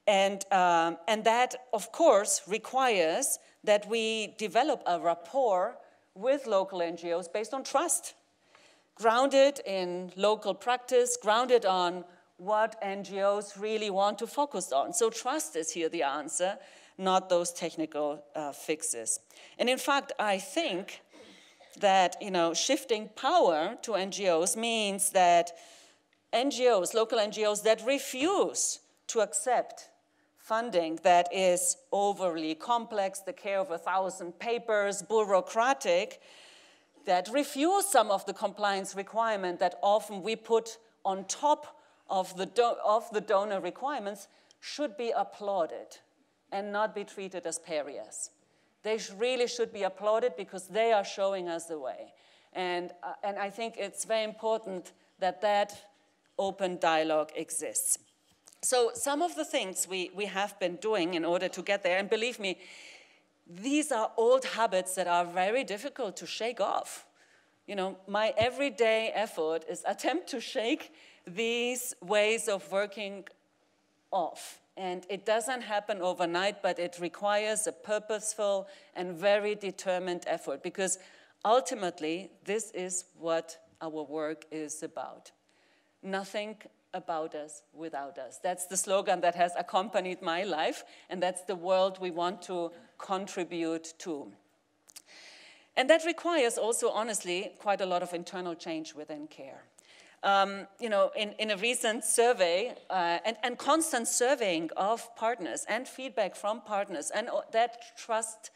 And, um, and that, of course, requires that we develop a rapport with local NGOs based on trust, grounded in local practice, grounded on what NGOs really want to focus on. So, trust is here the answer, not those technical uh, fixes. And in fact, I think that you know shifting power to NGOs means that NGOs, local NGOs that refuse to accept funding that is overly complex, the CARE of a thousand papers, bureaucratic, that refuse some of the compliance requirement that often we put on top of the, of the donor requirements should be applauded and not be treated as pariahs. They sh really should be applauded because they are showing us the way. And, uh, and I think it's very important that that open dialogue exists. So some of the things we, we have been doing in order to get there, and believe me, these are old habits that are very difficult to shake off. You know, my everyday effort is attempt to shake these ways of working off. And it doesn't happen overnight, but it requires a purposeful and very determined effort because ultimately, this is what our work is about. Nothing about us without us. That's the slogan that has accompanied my life, and that's the world we want to contribute to. And that requires also, honestly, quite a lot of internal change within CARE. Um, you know, in, in a recent survey uh, and, and constant surveying of partners and feedback from partners and that trust,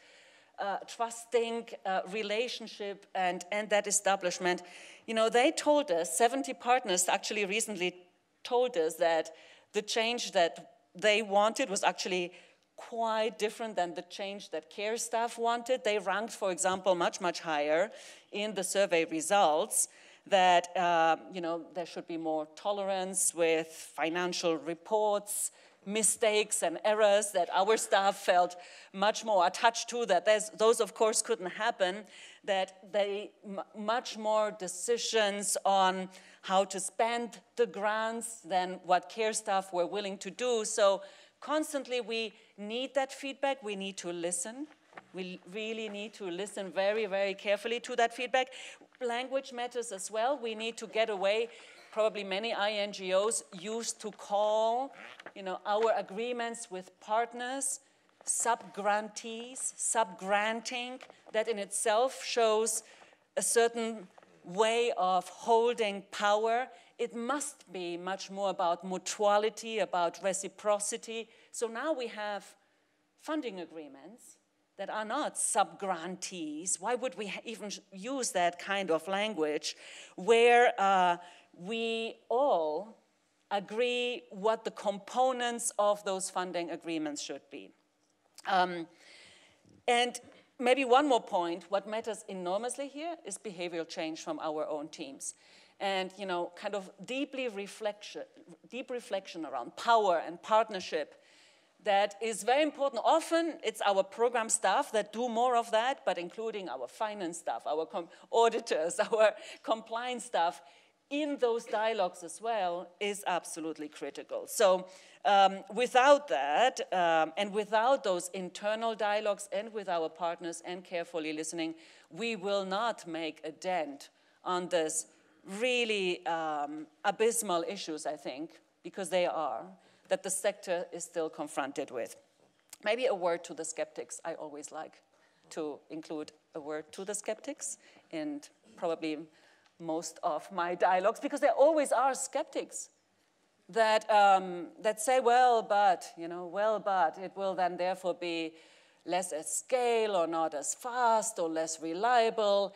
uh, trusting uh, relationship and, and that establishment, you know, they told us, 70 partners actually recently told us that the change that they wanted was actually quite different than the change that CARE staff wanted. They ranked, for example, much, much higher in the survey results that uh, you know, there should be more tolerance with financial reports, mistakes and errors that our staff felt much more attached to, that those, of course, couldn't happen, that they much more decisions on how to spend the grants than what CARE staff were willing to do. So constantly we need that feedback, we need to listen. We really need to listen very, very carefully to that feedback. Language matters as well. We need to get away. Probably many INGOs used to call, you know, our agreements with partners sub-grantees, sub-granting. That in itself shows a certain way of holding power. It must be much more about mutuality, about reciprocity. So now we have funding agreements that are not sub-grantees. Why would we even use that kind of language where uh, we all agree what the components of those funding agreements should be? Um, and maybe one more point, what matters enormously here is behavioral change from our own teams. And, you know, kind of deeply reflection, deep reflection around power and partnership that is very important. Often it's our program staff that do more of that, but including our finance staff, our auditors, our compliance staff, in those dialogues as well is absolutely critical. So um, without that, um, and without those internal dialogues and with our partners and carefully listening, we will not make a dent on this really um, abysmal issues, I think, because they are that the sector is still confronted with. Maybe a word to the skeptics. I always like to include a word to the skeptics in probably most of my dialogues because there always are skeptics that, um, that say, well, but, you know, well, but it will then therefore be less at scale or not as fast or less reliable.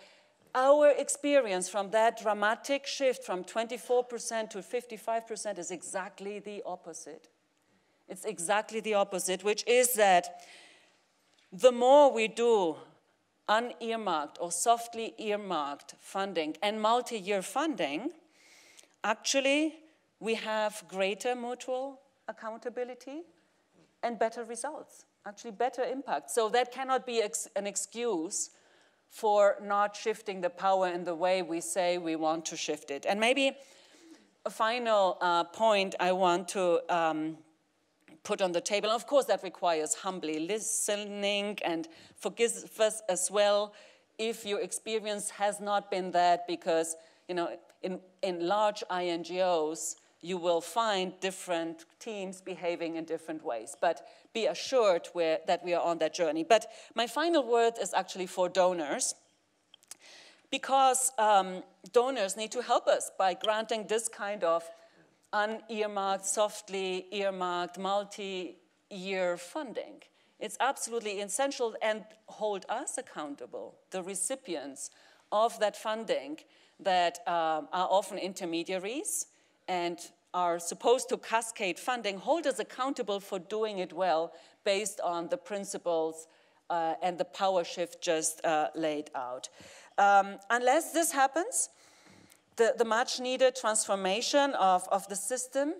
Our experience from that dramatic shift from 24% to 55% is exactly the opposite. It's exactly the opposite, which is that the more we do unearmarked or softly earmarked funding and multi year funding, actually, we have greater mutual accountability and better results, actually, better impact. So, that cannot be ex an excuse for not shifting the power in the way we say we want to shift it. And maybe a final uh, point I want to um, put on the table. Of course, that requires humbly listening and forgive us as well if your experience has not been that because, you know, in, in large INGOs, you will find different teams behaving in different ways. But be assured that we are on that journey. But my final word is actually for donors. because um, donors need to help us by granting this kind of unearmarked, softly earmarked, multi-year funding. It's absolutely essential and hold us accountable, the recipients of that funding that um, are often intermediaries and are supposed to cascade funding, hold us accountable for doing it well based on the principles uh, and the power shift just uh, laid out. Um, unless this happens, the, the much needed transformation of, of the system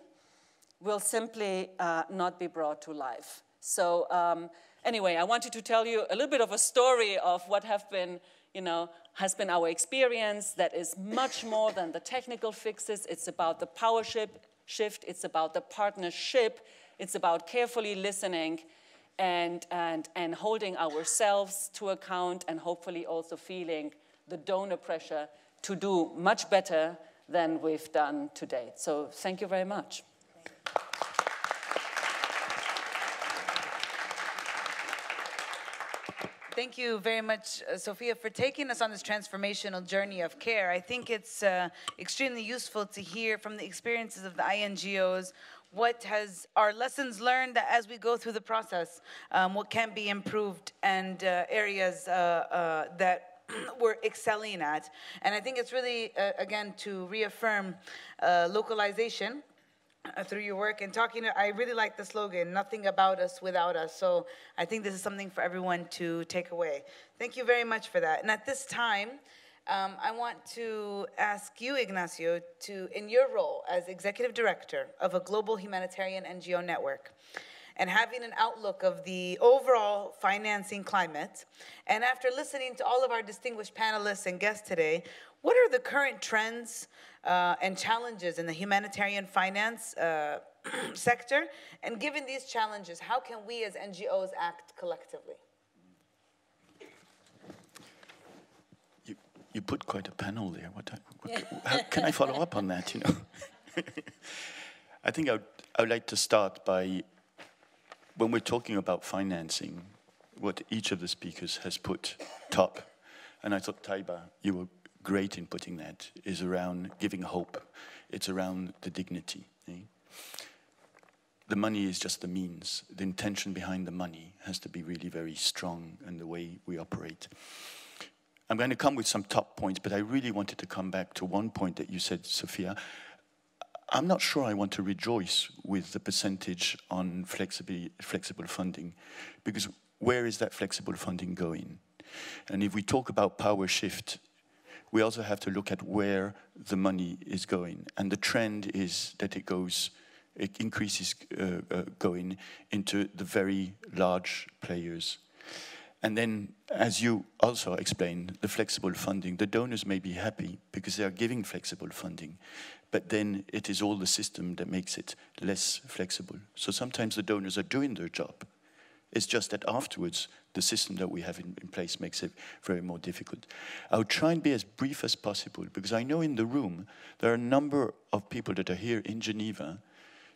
will simply uh, not be brought to life. So um, anyway, I wanted to tell you a little bit of a story of what have been, you know, has been our experience that is much more than the technical fixes. It's about the power shift, it's about the partnership, it's about carefully listening and, and, and holding ourselves to account and hopefully also feeling the donor pressure to do much better than we've done to date. So thank you very much. Thank you very much, uh, Sofia, for taking us on this transformational journey of CARE. I think it's uh, extremely useful to hear from the experiences of the INGOs what has our lessons learned as we go through the process, um, what can be improved, and uh, areas uh, uh, that we're excelling at. And I think it's really, uh, again, to reaffirm localization uh, through your work and talking. To, I really like the slogan, nothing about us without us. So I think this is something for everyone to take away. Thank you very much for that. And at this time, um, I want to ask you, Ignacio, to, in your role as executive director of a global humanitarian NGO network, and having an outlook of the overall financing climate. And after listening to all of our distinguished panelists and guests today, what are the current trends uh, and challenges in the humanitarian finance uh, sector? And given these challenges, how can we as NGOs act collectively? You, you put quite a panel there. What, what how can I follow up on that? You know, I think I would, I would like to start by when we're talking about financing, what each of the speakers has put top, and I thought, Taiba, you were great in putting that, is around giving hope. It's around the dignity. Eh? The money is just the means. The intention behind the money has to be really very strong in the way we operate. I'm going to come with some top points, but I really wanted to come back to one point that you said, Sofia, I'm not sure I want to rejoice with the percentage on flexible funding, because where is that flexible funding going? And if we talk about power shift, we also have to look at where the money is going. And the trend is that it goes, it increases uh, uh, going into the very large players. And then, as you also explained, the flexible funding, the donors may be happy because they are giving flexible funding but then it is all the system that makes it less flexible. So sometimes the donors are doing their job. It's just that afterwards, the system that we have in, in, place makes it very more difficult. I'll try and be as brief as possible because I know in the room there are a number of people that are here in Geneva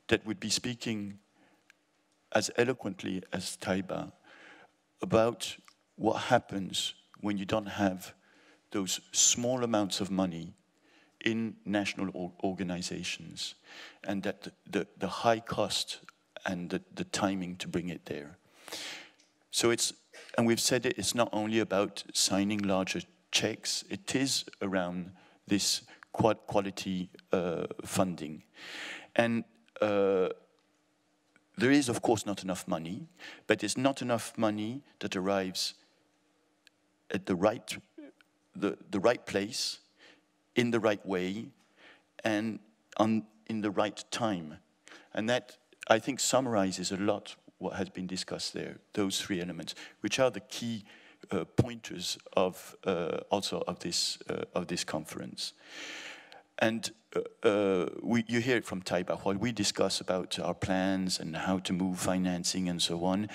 that would be speaking as eloquently as Taiba about what happens when you don't have those small amounts of money in national organizations and that the, the high cost and the, the timing to bring it there. So it's, and we've said it, it's not only about signing larger checks, it is around this quality uh, funding. And uh, there is, of course, not enough money, but it's not enough money that arrives at the right, the, the right place in the right way and on, in the right time. And that, I think, summarizes a lot what has been discussed there, those three elements, which are the key uh, pointers of uh, also of this, uh, of this conference. And uh, we, you hear it from Taiba, what we discuss about our plans and how to move financing and so on,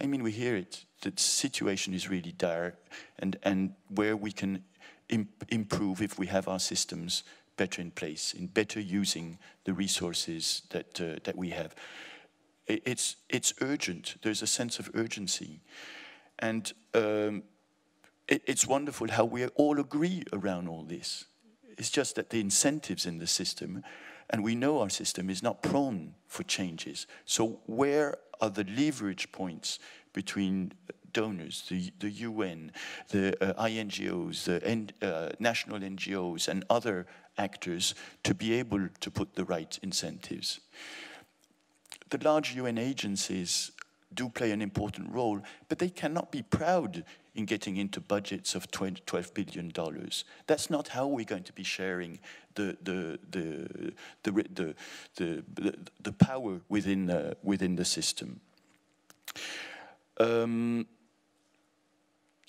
I mean, we hear it, the situation is really dire, and, and where we can imp improve if we have our systems better in place, in better using the resources that, uh, that we have. It's, it's urgent. There's a sense of urgency. And um, it, it's wonderful how we all agree around all this. It's just that the incentives in the system, and we know our system is not prone for changes. So where are the leverage points between donors, the, the UN, the uh, INGOs, the N, uh, national NGOs, and other actors to be able to put the right incentives. The large UN agencies do play an important role, but they cannot be proud in getting into budgets of $12 billion. That's not how we're going to be sharing the, the, the, the, the, the, the power within, uh, within the system. Um,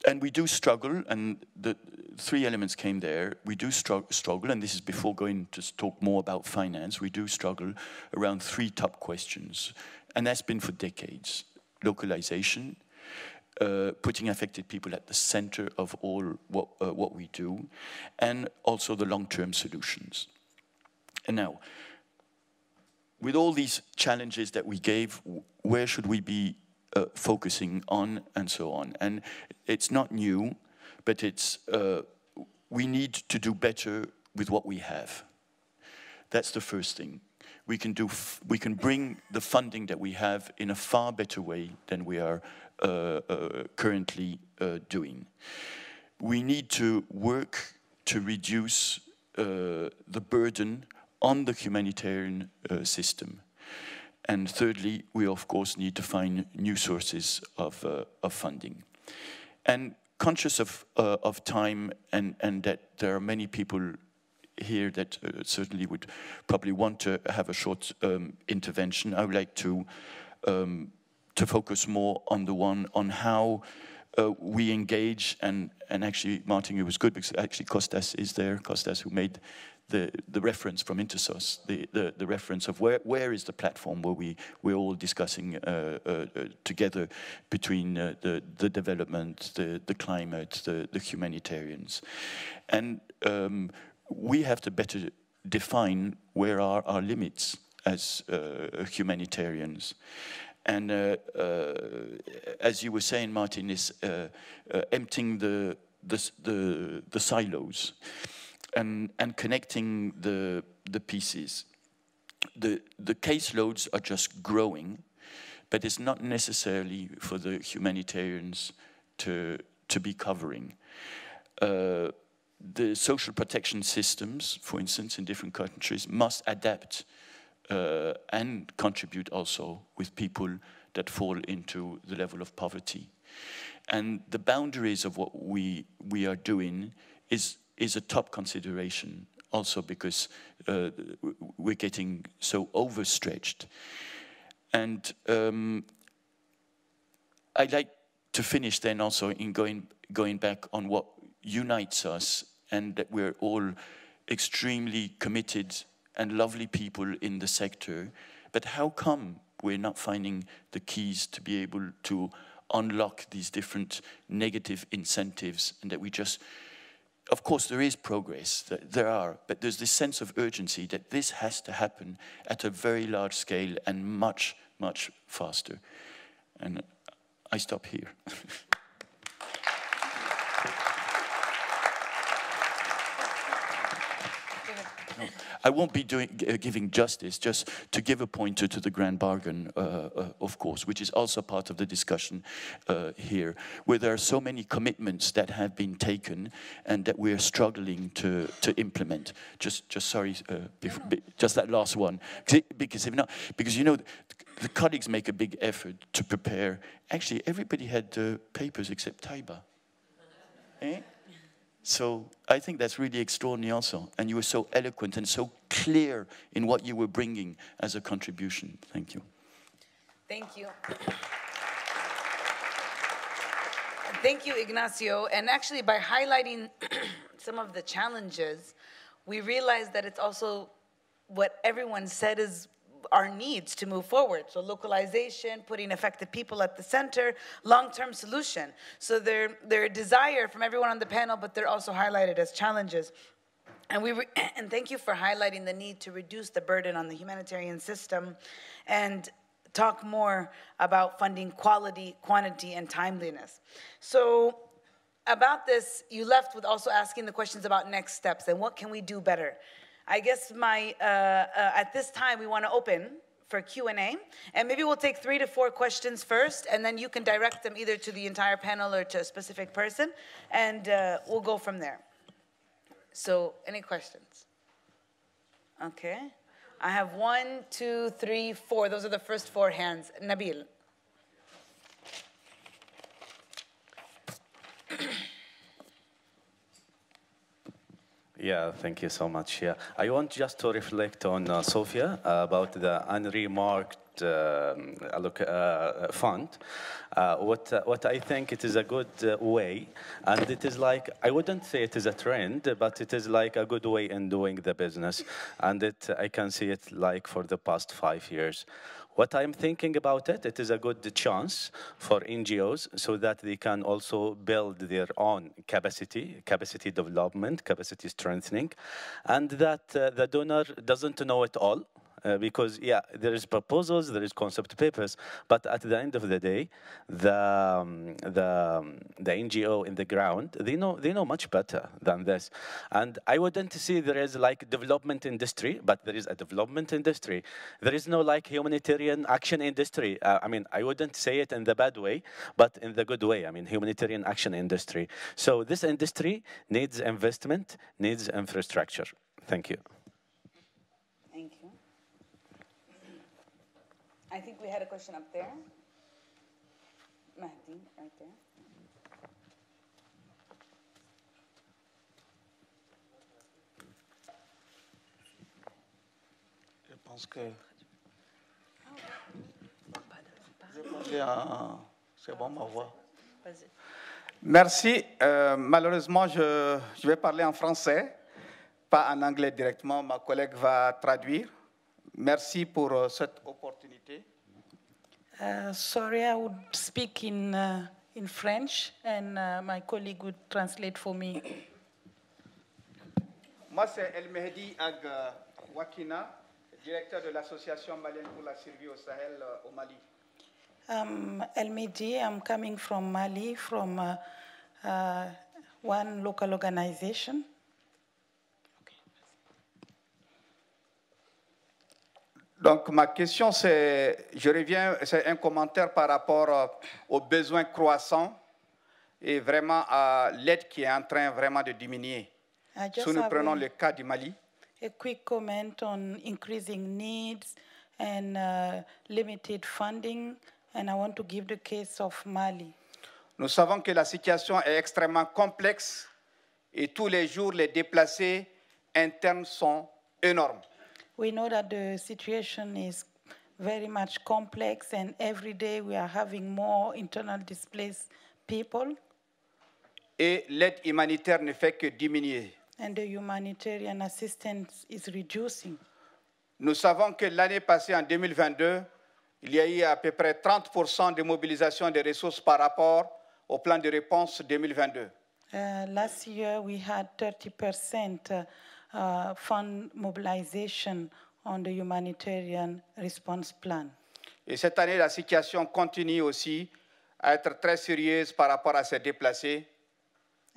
and we do struggle, and the three elements came there. We do struggle, and this is before going to talk more about finance, we do struggle around three top questions. And that's been for decades. Localization, uh, putting affected people at the center of all what, uh, what we do, and also the long-term solutions. And now, with all these challenges that we gave, where should we be uh, focusing on and so on. And it's not new, but it's, uh, we need to do better with what we have. That's the first thing. We can, do we can bring the funding that we have in a far better way than we are uh, uh currently uh, doing. We need to work to reduce uh, the burden on the humanitarian system. And thirdly, we of course need to find new sources of, uh, of funding. And conscious of, uh, of time and, and that there are many people here that uh, certainly would probably want to have a short um, intervention, I would like to, um, to focus more on the one on how uh, we engage and, and actually Martin it was good because actually Costas is there, Costas who made the, the reference from Intersos, the, the, the, reference of where, where is the platform where we, we're all discussing uh, uh, uh, together between uh, the, the development, the, the climate, the, the humanitarians. And um, we have to better define where are our limits as uh, humanitarians. And uh, as you were saying, Martin, is emptying the, the, the, the silos and, and connecting the, the pieces. The, the caseloads are just growing, but it's not necessarily for the humanitarians to, to be covering. Uh, the social protection systems, for instance, in different countries, must adapt uh, and contribute also with people that fall into the level of poverty. And the boundaries of what we, we are doing is is a top consideration also because uh, we're getting so overstretched. And um, I'd like to finish then also in going, going back on what unites us and that we're all extremely committed and lovely people in the sector. But how come we're not finding the keys to be able to unlock these different negative incentives and that we just of course, there is progress, there are, but there's this sense of urgency that this has to happen at a very large scale and much, much faster. And I stop here. I won't be doing, uh, giving justice, just to give a pointer to the grand bargain, uh, uh, of course, which is also part of the discussion uh, here, where there are so many commitments that have been taken and that we're struggling to, to implement. Just, just sorry, just that last one, because if not, because you know, the colleagues make a big effort to prepare. Actually, everybody had papers except Taiba. eh? So I think that's really extraordinary also. And you were so eloquent and so clear in what you were bringing as a contribution. Thank you. Thank you. Thank you, Ignacio. And actually, by highlighting some of the challenges, we realize that it's also what everyone said is our needs to move forward. So localization, putting affected people at the center, long-term solution. So their, their desire from everyone on the panel, but they're also highlighted as challenges. And, we and thank you for highlighting the need to reduce the burden on the humanitarian system and talk more about funding quality, quantity, and timeliness. So about this, you left with also asking the questions about next steps and what can we do better. I guess my uh, uh, at this time we want to open for Q&A, and maybe we'll take three to four questions first, and then you can direct them either to the entire panel or to a specific person, and uh, we'll go from there. So, any questions? Okay. I have one, two, three, four. Those are the first four hands. Nabil. Yeah, thank you so much. Yeah, I want just to reflect on uh, Sofia uh, about the unearmarked um, uh, fund. Uh, what, uh, what I think it is a good uh, way, and it is like, I wouldn't say it is a trend, but it is like a good way in doing the business. And it, I can see it like for the past five years. What I'm thinking about it, it is a good chance for NGOs so that they can also build their own capacity, capacity development, capacity strengthening, and that uh, the donor doesn't know it all. Uh, because yeah, there is proposals, there is concept papers, but at the end of the day, the um, the um, the NGO in the ground they know they know much better than this, and I wouldn't say there is like development industry, but there is a development industry. There is no like humanitarian action industry. Uh, I mean, I wouldn't say it in the bad way, but in the good way. I mean, humanitarian action industry. So this industry needs investment, needs infrastructure. Thank you. I think we had a question up there. Mahdi, right there. Je pense que. C'est bon ma voix. Merci. Euh, malheureusement, je, je vais parler en français, pas en anglais directement. Ma collègue va traduire. Merci pour uh, cette opportunité. Uh, sorry, I would speak in, uh, in French and uh, my colleague would translate for me. Moi, c'est El Mehdi Ag uh, Wakina, directeur de l'Association malienne pour la survie au Sahel uh, au Mali. Um, El Mehdi, I'm coming from Mali, from uh, one local organization. Donc ma question, c'est, je reviens, c'est un commentaire par rapport euh, aux besoins croissants et vraiment à l'aide qui est en train vraiment de diminuer. Si nous prenons le cas du Mali. A quick comment on increasing needs and uh, limited funding, and I want to give the case of Mali. Nous savons que la situation est extrêmement complexe et tous les jours les déplacés internes sont énormes. We know that the situation is very much complex, and every day we are having more internal displaced people. Et l'aide humanitaire ne fait que diminuer. And the humanitarian assistance is reducing. Nous savons que l'année passée, en 2022, il y a eu à peu près 30% de mobilisation des ressources par rapport au plan de réponse 2022. Uh, last year, we had 30% uh, fund mobilization on the humanitarian response plan. Et cette année, la situation continue aussi à être très sérieuse par rapport à ces déplacés.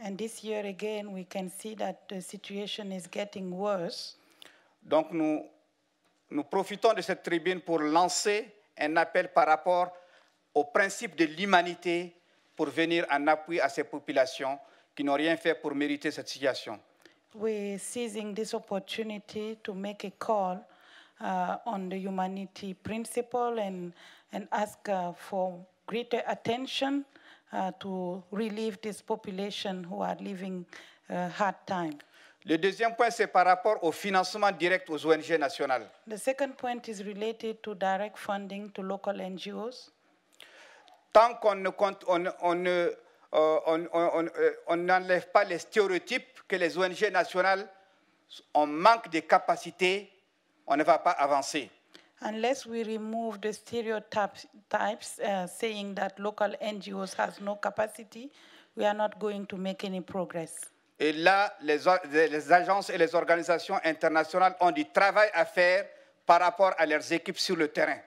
And this year again, we can see that the situation is getting worse. Donc nous, nous profitons de cette tribune pour lancer un appel par rapport au principe de l'humanité pour venir en appui à ces populations qui n'ont rien fait pour mériter cette situation we're seizing this opportunity to make a call uh, on the humanity principle and, and ask uh, for greater attention uh, to relieve this population who are living a hard time. Le deuxième point, c'est par rapport au financement direct aux ONG nationales. The second point is related to direct funding to local NGOs. Tant qu'on ne, on, on ne on n'enlève pas les stéréotypes que les ONG nationales ont manque de capacité, on ne va pas avancer. Unless we remove the stereotypes types, uh, saying that local NGOs has no capacity, we are not going to make any progress. Et là, les, les agences et les organisations internationales ont du travail à faire par rapport à leurs équipes sur le terrain.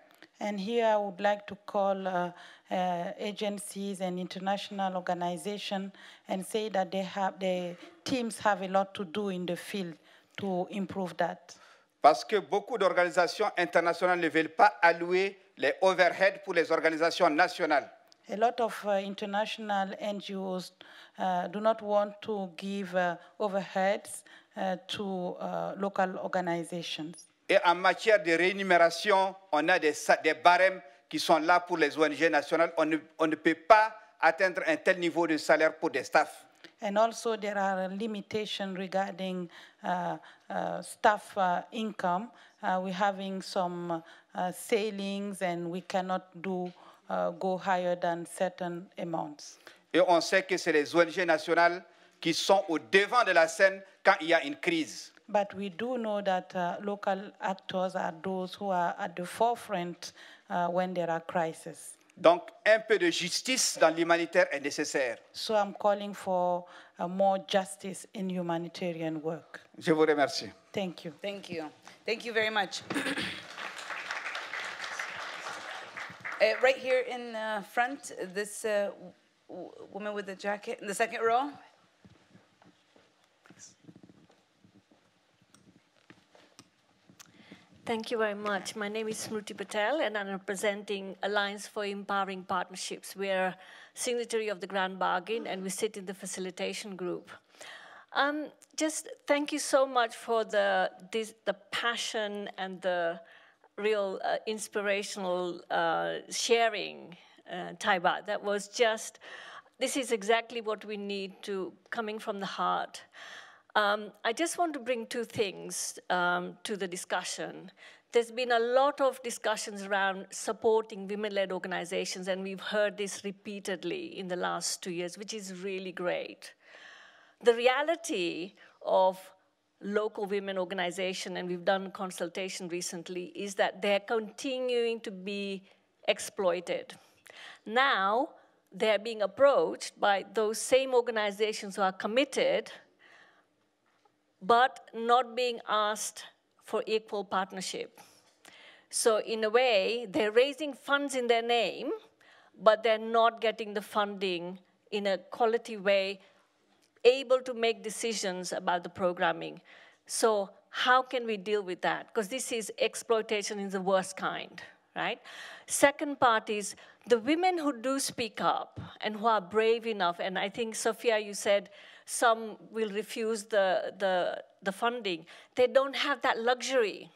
And here I would like to call uh, uh, agencies and international organizations and say that they have, the teams have a lot to do in the field to improve that. Parce que beaucoup d'organisations internationales ne veulent pas allouer les overheads pour les organisations nationales. A lot of uh, international NGOs uh, do not want to give uh, overheads uh, to local organizations. Et en matière de rémunération, on a des, des barèmes qui sont là pour les ONG nationales. On ne, on ne peut pas atteindre un tel niveau de salaire pour des staffs. And also there are limitations regarding uh, uh, staff uh, income. Uh, we're having some uh, sailings and we cannot do, uh, go higher than certain amounts. Et on sait que c'est les ONG nationales qui sont au devant de la scène quand il y a une crise. But we do know that uh, local actors are those who are at the forefront uh, when there are crises. Donc, un peu de justice dans l'humanitaire est nécessaire. So I'm calling for uh, more justice in humanitarian work. Je vous remercie. Thank you. Thank you. Thank you very much. Uh, right here in uh, front, this uh, w- woman with the jacket in the second row. Thank you very much. My name is Smruti Patel, and I'm representing Alliance for Empowering Partnerships. We're signatory of the Grand Bargain, and we sit in the facilitation group. Um, just thank you so much for the this, the passion and the real uh, inspirational uh, sharing, uh, Taiba. That was just. This is exactly what we need to coming from the heart. Um, I just want to bring two things um, to the discussion. There's been a lot of discussions around supporting women led organizations, and we've heard this repeatedly in the last two years, which is really great. The reality of local women organization, and we've done consultation recently, is that they're continuing to be exploited. Now, they're being approached by those same organizations who are committed but not being asked for equal partnership. So, in a way, they're raising funds in their name, but they're not getting the funding in a quality way, able to make decisions about the programming. So, how can we deal with that? Because this is exploitation in the worst kind, right? Second part is the women who do speak up and who are brave enough, and I think, Sofia, you said some will refuse the, the, the funding. They don't have that luxury.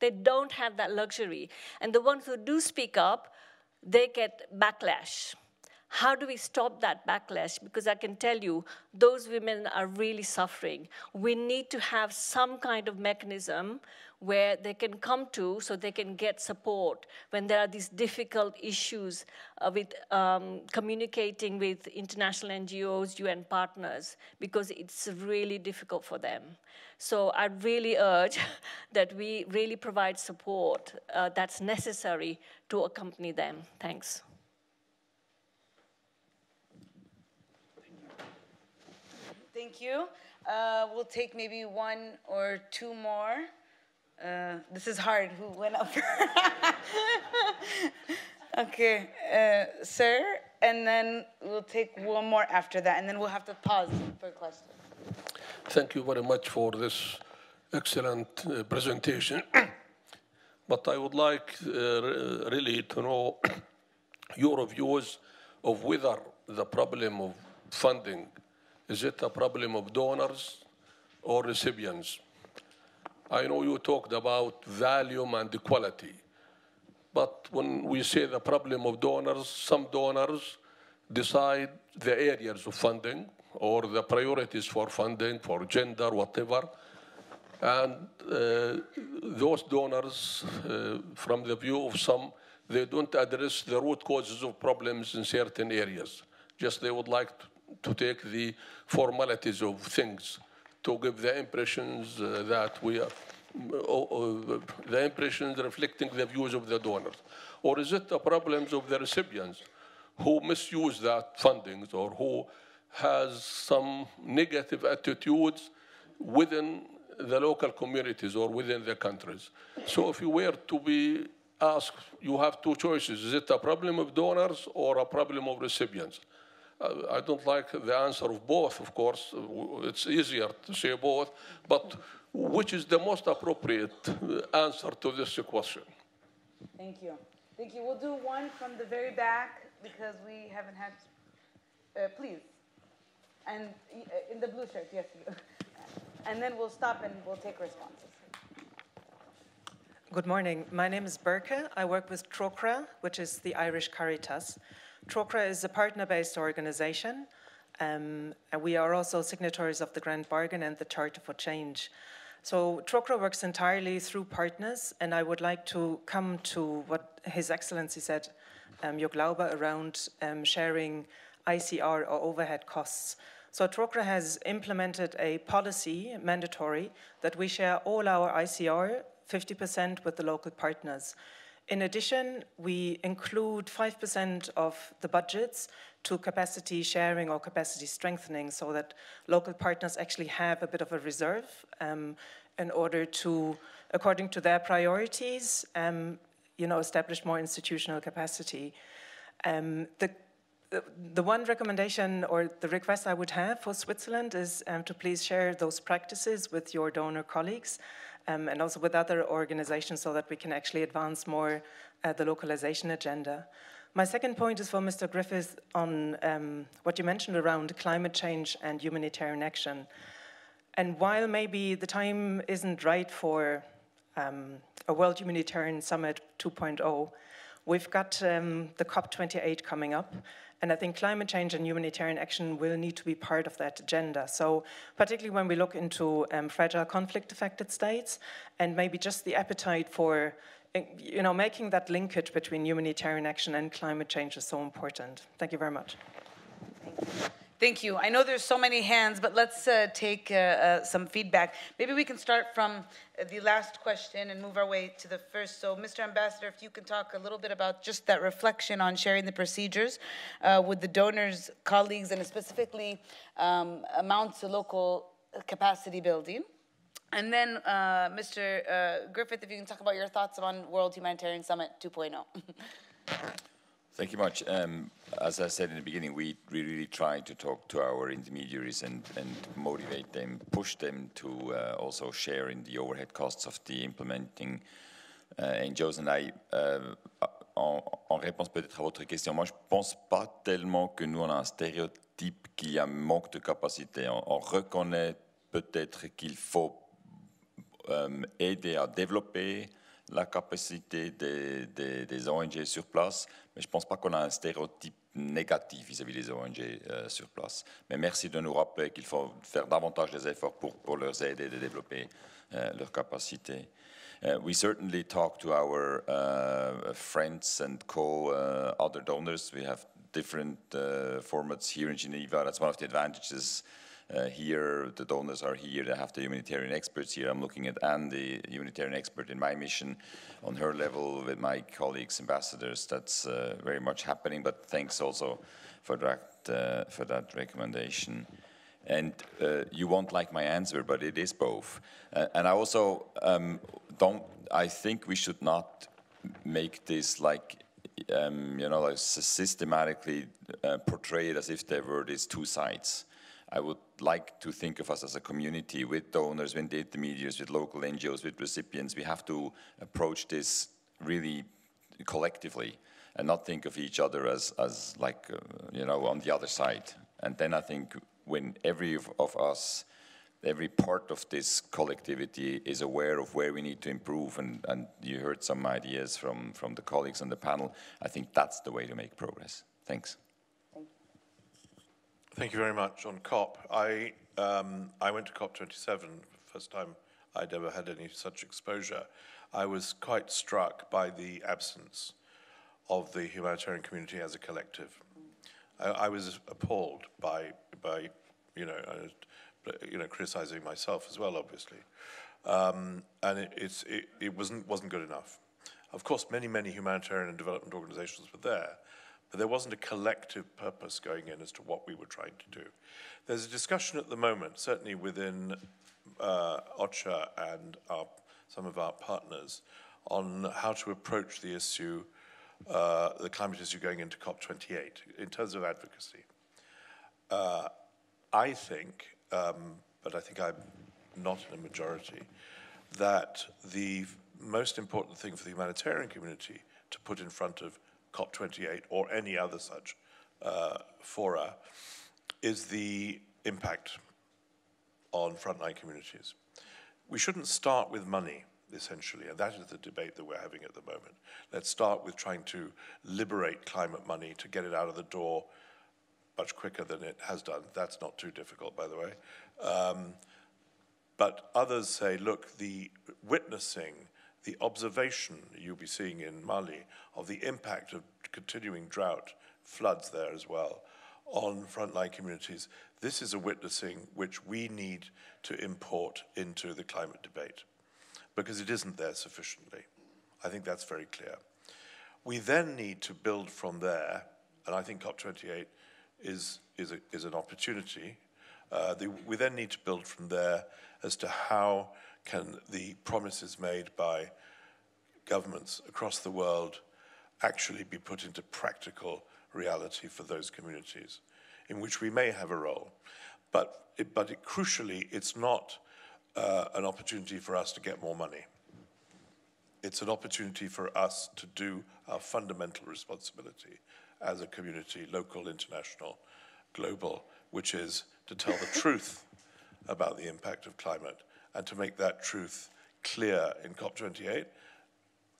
They don't have that luxury. And the ones who do speak up, they get backlash. How do we stop that backlash? Because I can tell you, those women are really suffering. We need to have some kind of mechanism where they can come to so they can get support when there are these difficult issues uh, with um, communicating with international NGOs, UN partners, because it's really difficult for them. So I really urge that we really provide support uh, that's necessary to accompany them. Thanks. Thank you. Uh, we'll take maybe one or two more. Uh, this is hard. Who went up? okay, uh, sir, and then we'll take one more after that, and then we'll have to pause for questions. Thank you very much for this excellent uh, presentation. but I would like uh, really to know your views of whether the problem of funding is it a problem of donors or recipients? I know you talked about volume and quality, but when we say the problem of donors, some donors decide the areas of funding or the priorities for funding, for gender, whatever. And uh, those donors, uh, from the view of some, they don't address the root causes of problems in certain areas. Just they would like to, to take the formalities of things to give the impressions uh, that we are, oh, the impressions reflecting the views of the donors? Or is it the problems of the recipients who misuse that funding or who has some negative attitudes within the local communities or within the countries? So if you were to be asked, you have two choices. Is it a problem of donors or a problem of recipients? Uh, I don't like the answer of both, of course. It's easier to say both, but which is the most appropriate uh, answer to this question? Thank you. Thank you. We'll do one from the very back because we haven't had, uh, please. And uh, in the blue shirt, yes. and then we'll stop and we'll take responses. Good morning. My name is Burke. I work with Trócaire, which is the Irish Caritas. Trócaire is a partner-based organization, um, and we are also signatories of the Grand Bargain and the Charter for Change. So Trócaire works entirely through partners, and I would like to come to what His Excellency said, um, Lauber, around um, sharing ICR or overhead costs. So Trócaire has implemented a policy, mandatory, that we share all our ICR 50% with the local partners. In addition, we include 5% of the budgets to capacity sharing or capacity strengthening so that local partners actually have a bit of a reserve um, in order to, according to their priorities, um, you know, establish more institutional capacity. Um, the, the, one recommendation or the request I would have for Switzerland is um, to please share those practices with your donor colleagues um, and also with other organizations so that we can actually advance more uh, the localization agenda. My second point is for Mr. Griffith on um, what you mentioned around climate change and humanitarian action. And while maybe the time isn't right for um, a World Humanitarian Summit 2.0, we've got um, the COP28 coming up, and I think climate change and humanitarian action will need to be part of that agenda. So, particularly when we look into um, fragile conflict affected states and maybe just the appetite for eh, you know, making that linkage between humanitarian action and climate change is so important. Thank you very much. Thank you. I know there's so many hands, but let's uh, take uh, uh, some feedback. Maybe we can start from uh, the last question and move our way to the first. So, Mr. Ambassador, if you can talk a little bit about just that reflection on sharing the procedures uh, with the donors, colleagues, and specifically um, amounts to local capacity building. And then, uh, Mr. Griffith, if you can talk about your thoughts on World Humanitarian Summit 2.0. Thank you much. Um, as I said in the beginning, we really try to talk to our intermediaries and, and motivate them, push them to uh, also share in the overhead costs of the implementing uh, I, uh, en, réponse peut-être à votre question, moi je pense pas tellement que nous on un stéréotype qu'il y a un manque de capacité. On, on reconnaît peut-être qu'il faut euh, aider à développer la capacité des, des, des, ONG sur place, mais je ne pense pas qu'on a un stéréotype négatif vis-à-vis des ONG euh, sur place. Mais merci de nous rappeler qu'il faut faire davantage des efforts pour, pour leur aider de développer euh, leur capacité. Uh, we certainly talk to our uh, friends and co uh, other donors. We have different uh, formats here in Geneva. That's one of the advantages uh, here, the donors are here, they have the humanitarian experts here. I'm looking at Anne, the humanitarian expert in my mission, on her level with my colleagues, ambassadors. That's uh, very much happening, but thanks also for that, uh, for that recommendation. And uh, you won't like my answer, but it is both. Uh, and I also um, don't, I think we should not make this like um, you know, like systematically uh, portrayed as if there were these two sides. I would like to think of us as a community with donors, with intermediaries, with local NGOs, with recipients. We have to approach this really collectively and not think of each other as, as like, uh, you know, on the other side. And then I think when every of us, every part of this collectivity is aware of where we need to improve, and, and you heard some ideas from, from the colleagues on the panel, I think that's the way to make progress. Thanks. Thank you very much. On COP, I, um, I went to COP27, first time I'd ever had any such exposure. I was quite struck by the absence of the humanitarian community as a collective. I, I was appalled by, by you know, uh, you know, criticizing myself as well, obviously. Um, and it, it's, it, it wasn't, wasn't good enough. Of course, many, many humanitarian and development organizations were there, but there wasn't a collective purpose going in as to what we were trying to do. There's a discussion at the moment, certainly within uh, OCHA and our, some of our partners, on how to approach the issue, uh, the climate issue going into COP28 in terms of advocacy. Uh, I think, um, but I think I'm not in a majority, that the most important thing for the humanitarian community to put in front of COP28 or any other such uh, fora is the impact on frontline communities. We shouldn't start with money, essentially, and that is the debate that we're having at the moment. Let's start with trying to liberate climate money to get it out of the door much quicker than it has done. That's not too difficult, by the way. Um, but others say, look, the witnessing, the observation you'll be seeing in Mali of the impact of continuing drought, floods there as well, on frontline communities, this is a witnessing which we need to import into the climate debate because it isn't there sufficiently. I think that's very clear. We then need to build from there, and I think COP28 is, is, a, is an opportunity. Uh, the, we then need to build from there as to how can the promises made by governments across the world actually be put into practical reality for those communities in which we may have a role. But, it, but it, crucially, it's not uh, an opportunity for us to get more money. It's an opportunity for us to do our fundamental responsibility as a community, local, international, global, which is to tell the truth about the impact of climate and to make that truth clear in COP28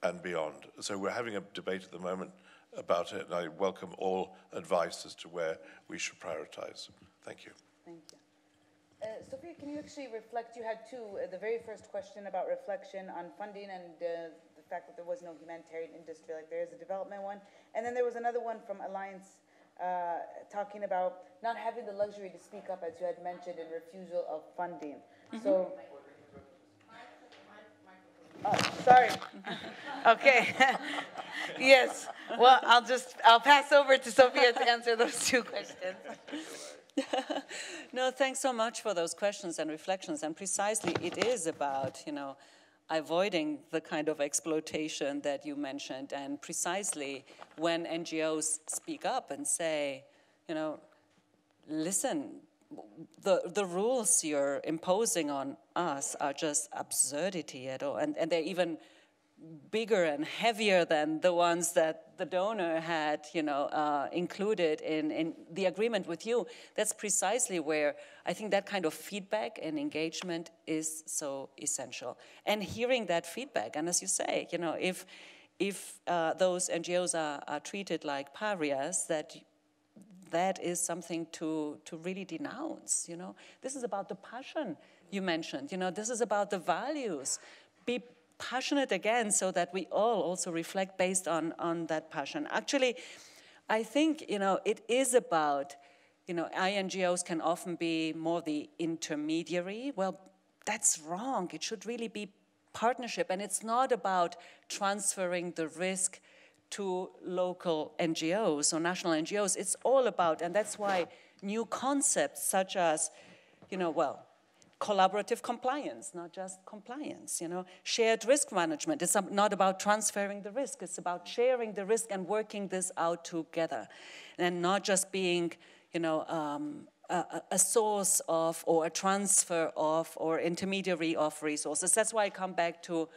and beyond. So we're having a debate at the moment about it, and I welcome all advice as to where we should prioritize. Thank you. Thank you. Uh, Sofia, can you actually reflect? You had two. Uh, the very first question about reflection on funding and uh, the fact that there was no humanitarian industry, like there is a development one. And then there was another one from Alliance uh, talking about not having the luxury to speak up, as you had mentioned, in refusal of funding. Mm -hmm. So Oh, sorry. okay. yes. Well, I'll just, I'll pass over to Sofia to answer those two questions. no, thanks so much for those questions and reflections. And precisely, it is about, you know, avoiding the kind of exploitation that you mentioned. And precisely when NGOs speak up and say, you know, listen, the, the rules you're imposing on us are just absurdity at all. And, and they're even bigger and heavier than the ones that the donor had, you know, uh, included in, in the agreement with you. That's precisely where I think that kind of feedback and engagement is so essential. And hearing that feedback, and as you say, you know, if if uh, those NGOs are, are treated like pariahs, that that is something to, to really denounce, you know. This is about the passion you mentioned, you know, this is about the values. Be passionate again so that we all also reflect based on, on that passion. Actually, I think, you know, it is about, you know, INGOs can often be more the intermediary. Well, that's wrong. It should really be partnership. And it's not about transferring the risk to local NGOs or national NGOs. It's all about, and that's why new concepts such as, you know, well, collaborative compliance, not just compliance, you know, shared risk management. It's not about transferring the risk, it's about sharing the risk and working this out together. And not just being, you know, um, a, a, source of or a transfer of or intermediary of resources. That's why I come back to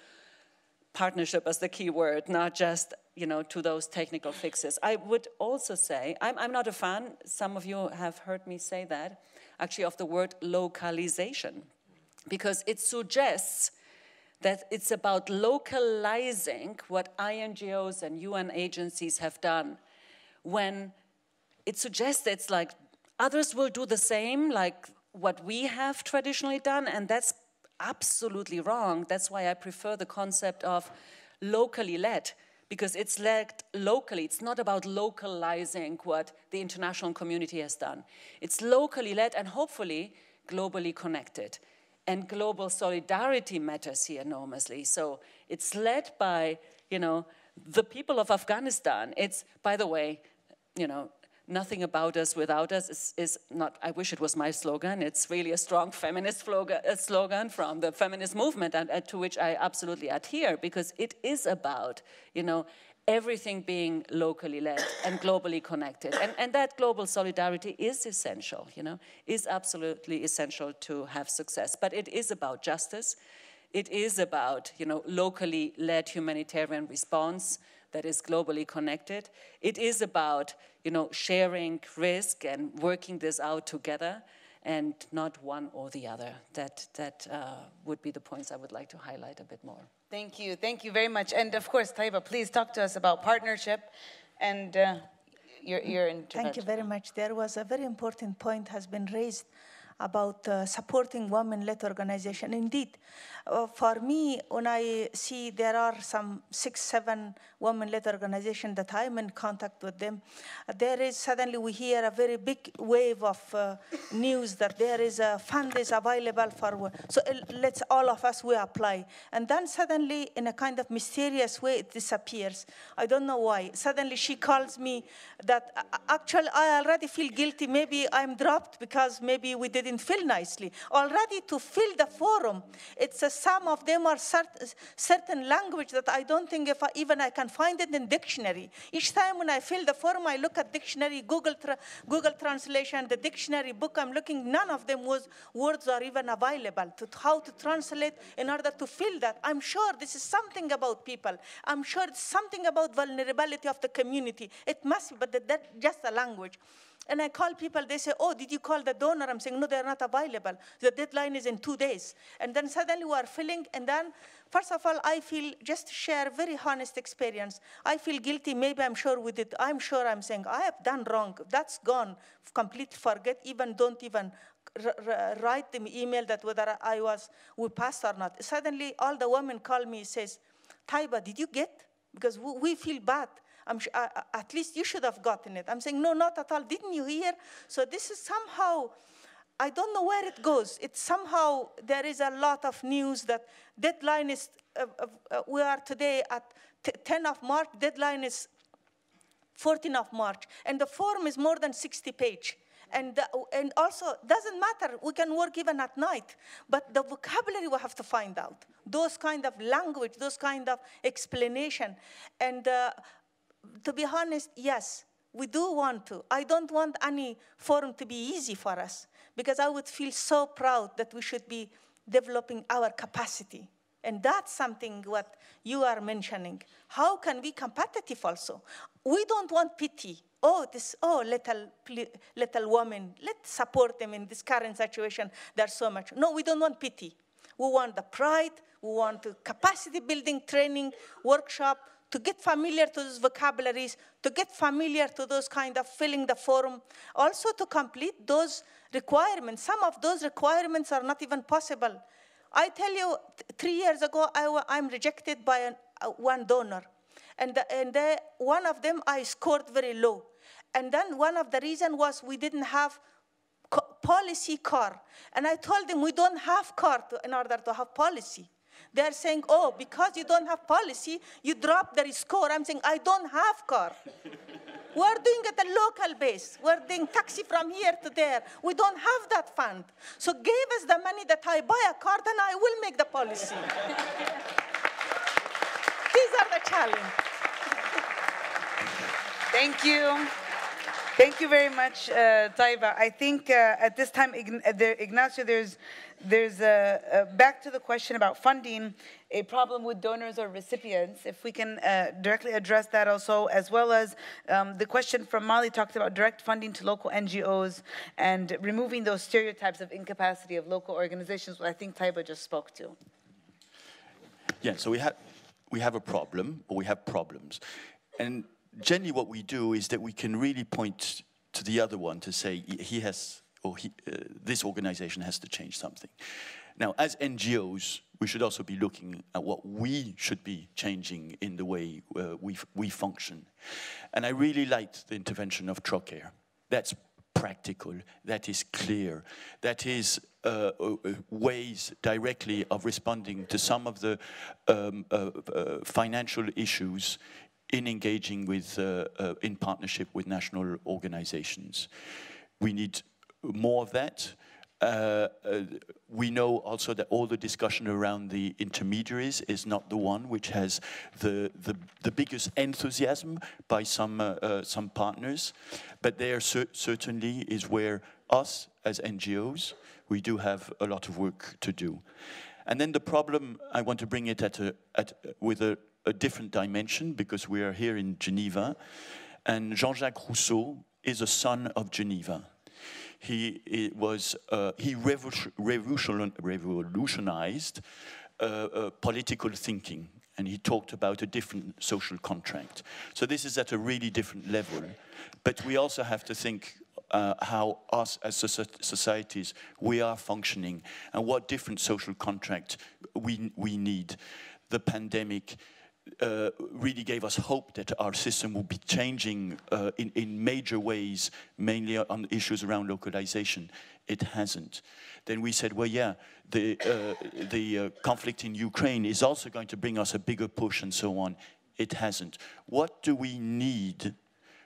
partnership as the key word, not just you know, to those technical fixes. I would also say, I'm, I'm not a fan, some of you have heard me say that, actually of the word localization, because it suggests that it's about localizing what INGOs and UN agencies have done when it suggests that it's like others will do the same, like what we have traditionally done, and that's absolutely wrong. That's why I prefer the concept of locally led, because it's led locally. It's not about localizing what the international community has done. It's locally led and hopefully globally connected. And global solidarity matters here enormously. So it's led by, you know, the people of Afghanistan. It's, by the way, you know, nothing about us without us is, is, not, I wish it was my slogan, it's really a strong feminist slogan, uh, slogan from the feminist movement and, and to which I absolutely adhere because it is about, you know, everything being locally led and globally connected. And, and that global solidarity is essential, you know, is absolutely essential to have success. But it is about justice. It is about, you know, locally led humanitarian response that is globally connected. It is about, you know, sharing risk and working this out together and not one or the other. That, that uh, would be the points I would like to highlight a bit more. Thank you. Thank you very much. And of course, Taiba, please talk to us about partnership and uh, your, your intervention. Thank you very much. There was a very important point has been raised about uh, supporting women-led organization. Indeed, uh, for me, when I see there are some six, seven women-led organizations that I'm in contact with them, there is suddenly we hear a very big wave of uh, news that there is a fund is available for, so uh, let's all of us, we apply. And then suddenly, in a kind of mysterious way, it disappears. I don't know why. Suddenly she calls me that actually I already feel guilty. Maybe I'm dropped because maybe we didn't fill nicely. Already to fill the forum, it's a some of them are cert certain language that I don't think if I, even I can find it in dictionary. Each time when I fill the form, I look at dictionary, Google, tra Google translation, the dictionary book I'm looking, none of them was words are even available to how to translate in order to fill that. I'm sure this is something about people. I'm sure it's something about vulnerability of the community. It must be, but that's just a language. And I call people, they say, oh, did you call the donor? I'm saying, no, they're not available. The deadline is in two days. And then suddenly we are filling, and then, first of all, I feel, just share very honest experience, I feel guilty, maybe I'm sure we did, I'm sure I'm saying, I have done wrong. That's gone, completely forget, even don't even write the email that whether I was, we passed or not. Suddenly, all the women call me, says, Taiba, did you get? Because we feel bad. I'm uh, uh, at least you should have gotten it. I'm saying, no, not at all. Didn't you hear? So this is somehow, I don't know where it goes. It's somehow, there is a lot of news that deadline is, uh, uh, we are today at 10 of March, deadline is 14 of March. And the form is more than 60 page. And, and also, doesn't matter, we can work even at night, but the vocabulary we have to find out. Those kind of language, those kind of explanation. And uh, to be honest, yes, we do want to. I don't want any forum to be easy for us because I would feel so proud that we should be developing our capacity. And that's something what you are mentioning. How can we competitive also? We don't want pity. Oh, this, oh, little, little woman, let's support them in this current situation. There's so much. No, we don't want pity. We want the pride. We want the capacity building training workshop to get familiar to those vocabularies, to get familiar to those kind of filling the form, also to complete those requirements. Some of those requirements are not even possible. I tell you, three years ago, I, am rejected by an, uh, one donor. And, the, and the, one of them I scored very low. And then one of the reasons was we didn't have policy car. And I told them we don't have car to, in order to have policy. They're saying, oh, because you don't have policy, you drop the score. I'm saying, I don't have car. We're doing it at a local base. We're doing taxi from here to there. We don't have that fund. So give us the money that I buy a car, then I will make the policy. These are the challenge. Thank you. Thank you very much, uh, Taiba. I think uh, at this time, uh, Ignacio, there's, there's a, a, back to the question about funding, a problem with donors or recipients. If we can uh, directly address that also, as well as um, the question from Mali talked about direct funding to local NGOs and removing those stereotypes of incapacity of local organizations, what I think Taiba just spoke to. Yeah, so we have, we have a problem, or we have problems. And generally what we do is that we can really point to the other one to say he has, or he, uh, this organization has to change something. Now, as NGOs, we should also be looking at what we should be changing in the way uh, we, we function. And I really liked the intervention of Trócaire. That's practical, that is clear, that is uh, uh, ways directly of responding to some of the um, uh, uh financial issues in engaging with, uh, uh, in partnership with national organizations. We need more of that. Uh, uh, we know also that all the discussion around the intermediaries is not the one which has the, the, the biggest enthusiasm by some, uh, uh some partners, but there cer certainly is where us as NGOs, we do have a lot of work to do. And then the problem, I want to bring it at a, at, with a, a different dimension because we are here in Geneva, and Jean-Jacques Rousseau is a son of Geneva he was uh, he revolution, revolutionized uh, uh, political thinking, and he talked about a different social contract. So this is at a really different level, but we also have to think uh, how us as societies we are functioning and what different social contract we we need. The pandemic uh, really gave us hope that our system will be changing uh, in, in major ways, mainly on issues around localization. It hasn't. Then we said, well, yeah, the, uh, the uh, conflict in Ukraine is also going to bring us a bigger push and so on. It hasn't. What do we need,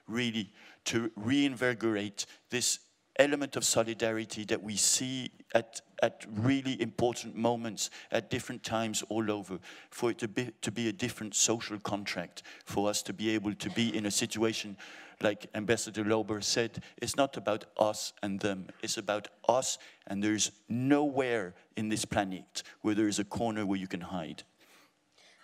really, to reinvigorate this element of solidarity that we see at, at really important moments at different times all over, for it to be, to be a different social contract, for us to be able to be in a situation like Ambassador Lauber said, it's not about us and them, it's about us, and there's nowhere in this planet where there is a corner where you can hide.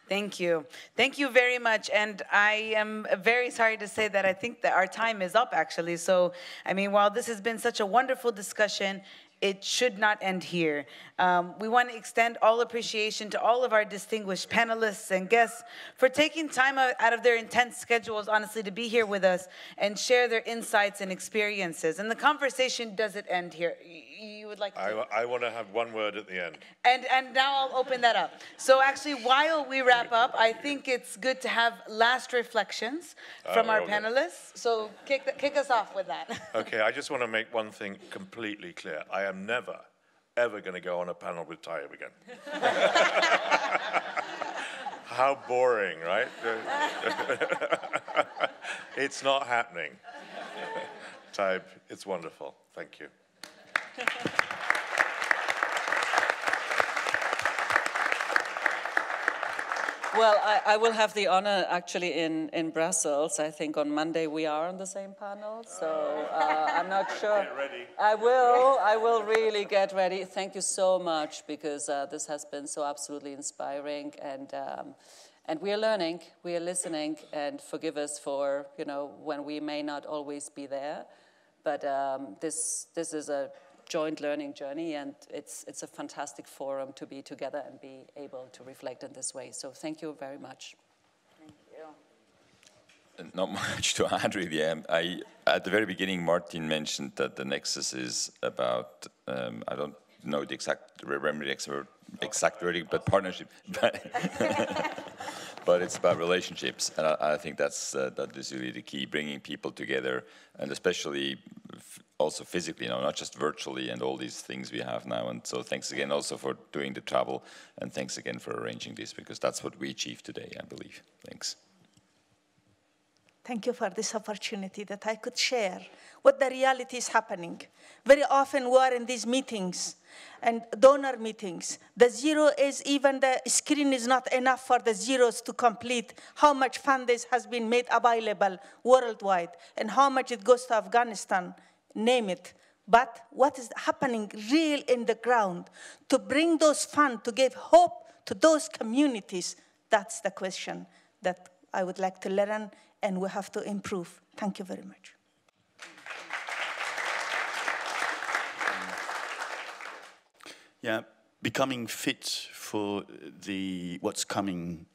Thank you. Thank you very much. And I am very sorry to say that I think that our time is up actually. So, I mean, while this has been such a wonderful discussion, it should not end here. Um, we want to extend all appreciation to all of our distinguished panelists and guests for taking time out of their intense schedules, honestly, to be here with us and share their insights and experiences. And the conversation doesn't end here. You would like to? I, I want to have one word at the end. And, and now I'll open that up. So actually, while we wrap up, I think it's good to have last reflections from uh, our okay. panelists. So kick, kick us off with that. okay, I just want to make one thing completely clear. I am never ever going to go on a panel with Taib again. How boring, right? it's not happening. Taib, it's wonderful. Thank you. Well, I, I, will have the honor actually in, in Brussels. I think on Monday we are on the same panel, so uh, I'm not sure. Get ready. I will. I will really get ready. Thank you so much because uh, this has been so absolutely inspiring, and um, and we are learning, we are listening, and forgive us for you know when we may not always be there, but um, this this is a joint learning journey, and it's, it's a fantastic forum to be together and be able to reflect in this way. So thank you very much. Thank you. Not much to add, really. Um, I, at the very beginning, Martin mentioned that the Nexus is about, um, I don't know the exact, remember the exact, exact wording, but partnership. but it's about relationships, and I, I think that's uh, that is really the key, bringing people together, and especially also physically, know, not just virtually and all these things we have now. And so thanks again also for doing the travel, and thanks again for arranging this because that's what we achieved today, I believe. Thanks. Thank you for this opportunity that I could share what the reality is happening. Very often we are in these meetings and donor meetings. The zero is even the screen is not enough for the zeros to complete how much funding has been made available worldwide and how much it goes to Afghanistan, name it. But what is happening real in the ground to bring those funds, to give hope to those communities, that's the question that I would like to learn and we have to improve. Thank you very much. Yeah, becoming fit for the what's coming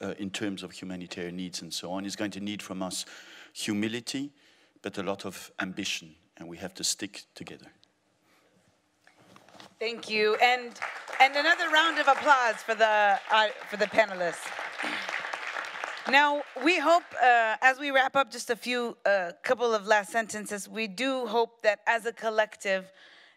uh, in terms of humanitarian needs and so on is going to need from us humility, but a lot of ambition, and we have to stick together. Thank you, and and another round of applause for the uh, for the panelists. Now, we hope, uh, as we wrap up just a few, uh, couple of last sentences, we do hope that as a collective,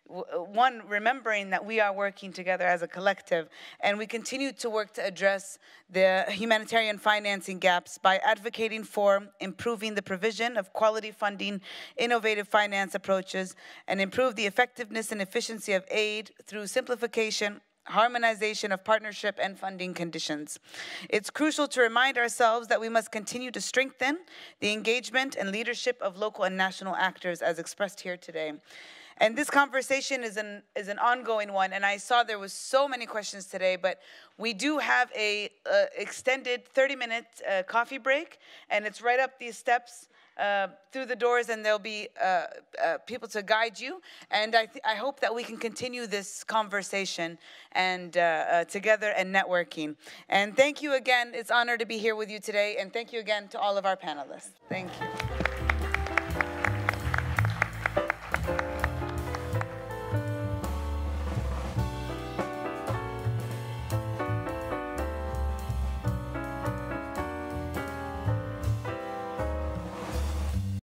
Uh, one, remembering that we are working together as a collective, and we continue to work to address the humanitarian financing gaps by advocating for improving the provision of quality funding, innovative finance approaches, and improve the effectiveness and efficiency of aid through simplification, harmonization of partnership and funding conditions. It's crucial to remind ourselves that we must continue to strengthen the engagement and leadership of local and national actors as expressed here today. And this conversation is an, is an ongoing one, and I saw there was so many questions today, but we do have a extended 30-minute uh, coffee break, and it's right up these steps uh, through the doors, and there'll be uh, uh, people to guide you. And I, I hope that we can continue this conversation and uh, together and networking. And thank you again. It's an honor to be here with you today. And thank you again to all of our panelists. Thank you.